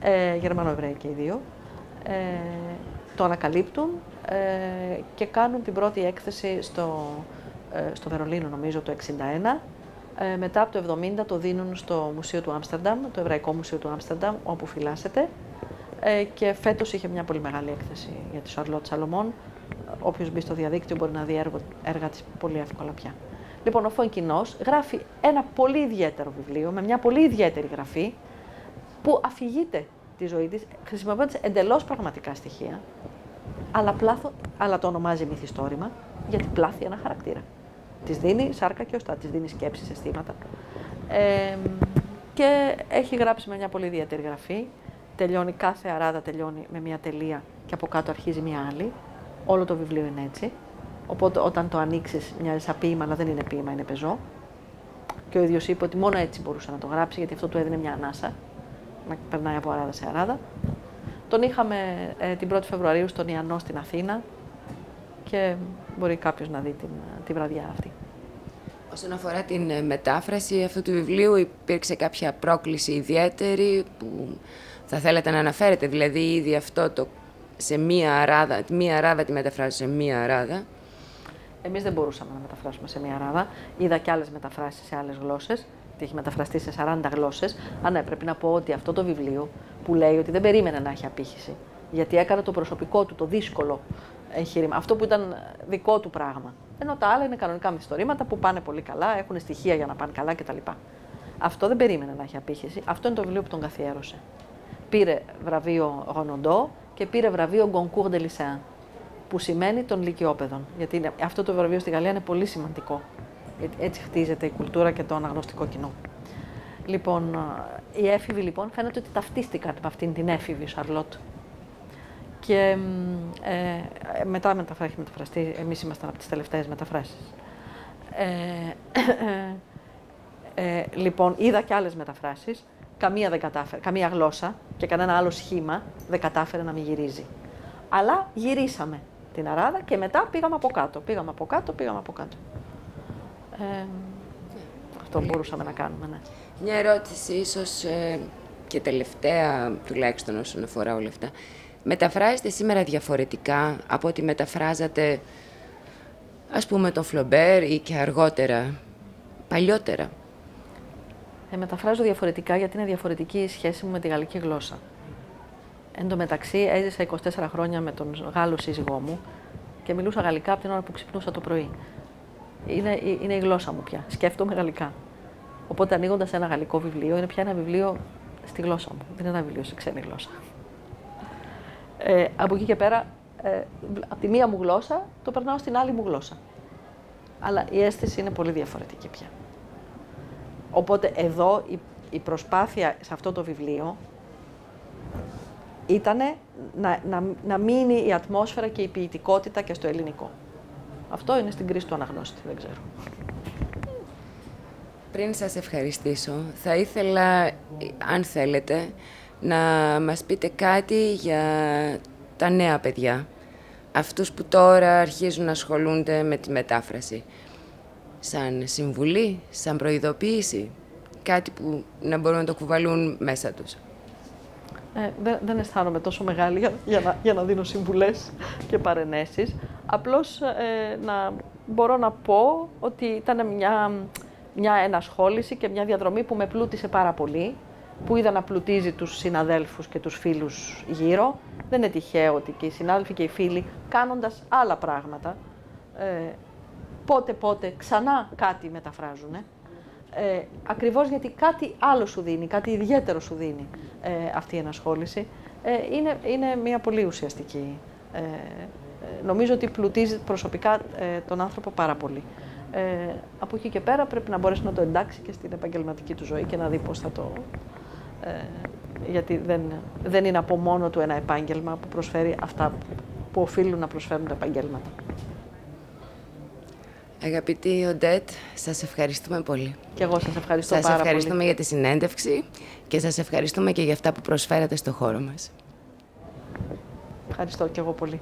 Speaker 2: Ε, Γερμανο-Εβραίοι και οι δύο. Ε, το ανακαλύπτουν ε, και κάνουν την πρώτη έκθεση στο, ε, στο Βερολίνο, νομίζω, το 1961. Ε, μετά από το 70 το δίνουν στο Μουσείο του Άμστερνταμ, το Εβραϊκό Μουσείο του Άμστερνταμ, όπου φυλάσσεται. Ε, και φέτος είχε μια πολύ μεγάλη έκθεση για τη Σαρλότ Σαλομών. Όποιος μπει στο διαδίκτυο μπορεί να δει έργο, έργα της πολύ εύκολα πια. Λοιπόν, ο Φωνκινό γράφει ένα πολύ ιδιαίτερο βιβλίο, με μια πολύ ιδιαίτερη γραφή, που αφηγείται τη ζωή της, χρησιμοποιώντας εντελώς πραγματικά στοιχεία, αλλά, πλάθο, αλλά το ονομάζει μυθιστόρημα, γιατί πλάθει ένα χαρακτήρα. Της δίνει σάρκα και ωστά, της δίνει σκέψει, αισθήματα. Ε, και έχει γράψει με μια πολύ ιδιαίτερη γραφή. Τελειώνει κάθε αράδα, τελειώνει με μια τελεία και από κάτω αρχίζει μια άλλη. Όλο το βιβλίο είναι έτσι. Οπότε όταν το ανοίξεις, μοιάζεις σαν ποίημα, αλλά δεν είναι ποίημα, είναι πεζό. Και ο ίδιος είπε ότι μόνο έτσι μπορούσε να το γράψει, γιατί αυτό του έδινε μια ανάσα. Να περνάει από αράδα σε αράδα. Τον είχαμε ε, την 1η Φεβρουαρίου στον Ιαννό στην Αθήνα και μπορεί κάποιος να δει την, τη βραδιά αυτή.
Speaker 1: Όσον αφορά την ε, μετάφραση αυτού του βιβλίου, υπήρξε κάποια πρόκληση ιδιαίτερη που θα θέλατε να αναφέρετε, δηλαδή ήδη αυτό το σε μία αράδα, μία αράδα τη μεταφράζει σε μία αράδα.
Speaker 2: Εμείς δεν μπορούσαμε να μεταφράσουμε σε μία ράδα. Είδα και άλλες μεταφράσεις σε άλλες γλώσσες. Τι έχει μεταφραστεί σε 40 γλώσσες. Αν ναι, πρέπει να πω ότι αυτό το βιβλίο που λέει ότι δεν περίμενε να έχει απήχηση. Γιατί έκανε το προσωπικό του, το δύσκολο εγχείρημα. Αυτό που ήταν δικό του πράγμα. Ενώ τα άλλα είναι κανονικά μυθιστορήματα που πάνε πολύ καλά, έχουν στοιχεία για να πάνε καλά κτλ. Αυτό δεν περίμενε να έχει απήχηση. Αυτό είναι το βιβλίο που τον καθιέρωσε. Πήρε βραβείο Γονοντό και πήρε βραβείο Goncourt de Lycée που σημαίνει των λυκειόπαιδων. Γιατί αυτό το βραβείο στη Γαλλία είναι πολύ σημαντικό. Γιατί έτσι χτίζεται η κουλτούρα και το αναγνωστικό κοινό. Λοιπόν, οι έφηβοι λοιπόν φαίνεται ότι ταυτίστηκαν με αυτήν την έφηβη Σαρλότ. Και ε, μετά μεταφρα... έχει μεταφραστεί, εμείς ήμασταν από τις τελευταίες μεταφράσεις. Ε, ε, λοιπόν, είδα και άλλες μεταφράσεις, καμία δεν κατάφερε, καμία γλώσσα και κανένα άλλο σχήμα δεν κατάφερε να μην γυρίζει. Αλλά γυρίσαμε την αράδα και μετά πήγαμε από κάτω, πήγαμε από κάτω, πήγαμε από κάτω. Ε, αυτό μπορούσαμε να κάνουμε, ναι.
Speaker 1: Μια ερώτηση ίσως ε, και τελευταία τουλάχιστον όσον αφορά όλα αυτά. Μεταφράζετε σήμερα διαφορετικά από ό,τι μεταφράζατε ας πούμε τον Φλομπέρ ή και αργότερα, παλιότερα;
Speaker 2: Ε, μεταφράζω διαφορετικά γιατί είναι διαφορετική η σχέση μου με τη γαλλική γλώσσα. Εν τω μεταξύ έζησα 24 χρόνια με τον Γάλλο σύζυγό μου και μιλούσα γαλλικά από την ώρα που ξυπνούσα το πρωί. Είναι, είναι η γλώσσα μου πια. Σκέφτομαι γαλλικά. Οπότε ανοίγοντας ένα γαλλικό βιβλίο, είναι πια ένα βιβλίο στη γλώσσα μου. Δεν είναι ένα βιβλίο σε ξένη γλώσσα. Ε, από εκεί και πέρα, ε, από τη μία μου γλώσσα, το περνάω στην άλλη μου γλώσσα. Αλλά η αίσθηση είναι πολύ διαφορετική πια. Οπότε εδώ η, η προσπάθεια σε αυτό το βιβλίο ήταν να, να, να μείνει η ατμόσφαιρα και η ποιητικότητα και στο ελληνικό. Αυτό είναι στην κρίση του αναγνώστη, δεν ξέρω.
Speaker 1: Πριν σας ευχαριστήσω, θα ήθελα, αν θέλετε, να μας πείτε κάτι για τα νέα παιδιά. Αυτούς που τώρα αρχίζουν να ασχολούνται με τη μετάφραση. Σαν συμβουλή, σαν προειδοποίηση. Κάτι που να μπορούν να το κουβαλούν μέσα τους.
Speaker 2: Ε, δεν, δεν αισθάνομαι τόσο μεγάλη για, για, να, για να δίνω συμβουλές και παρενέσεις. Απλώς ε, να μπορώ να πω ότι ήταν μια μια ενασχόληση και μια διαδρομή που με πλούτησε πάρα πολύ, που είδα να πλουτίζει τους συναδέλφους και τους φίλους γύρω. Δεν είναι τυχαίο ότι και οι συνάδελφοι και οι φίλοι, κάνοντας άλλα πράγματα, ε, πότε πότε ξανά κάτι μεταφράζουν. Ε, ακριβώς γιατί κάτι άλλο σου δίνει, κάτι ιδιαίτερο σου δίνει ε, αυτή η ενασχόληση. Ε, είναι, είναι μια πολύ ουσιαστική. Ε, ε νομίζω ότι πλουτίζει προσωπικά ε, τον άνθρωπο πάρα πολύ. Ε, από εκεί και πέρα πρέπει να μπορέσει να το εντάξει και στην επαγγελματική του ζωή και να δει πώς θα το... Ε, γιατί δεν, δεν είναι από μόνο του ένα επάγγελμα που προσφέρει αυτά που οφείλουν να προσφέρουν τα επαγγέλματα.
Speaker 1: Αγαπητή Οντέτ, σας ευχαριστούμε πολύ.
Speaker 2: Και εγώ σας ευχαριστώ
Speaker 1: σας
Speaker 2: πάρα
Speaker 1: ευχαριστούμε για τη συνέντευξη και σας ευχαριστούμε και για αυτά που προσφέρατε στο χώρο μας.
Speaker 2: Ευχαριστώ και εγώ πολύ.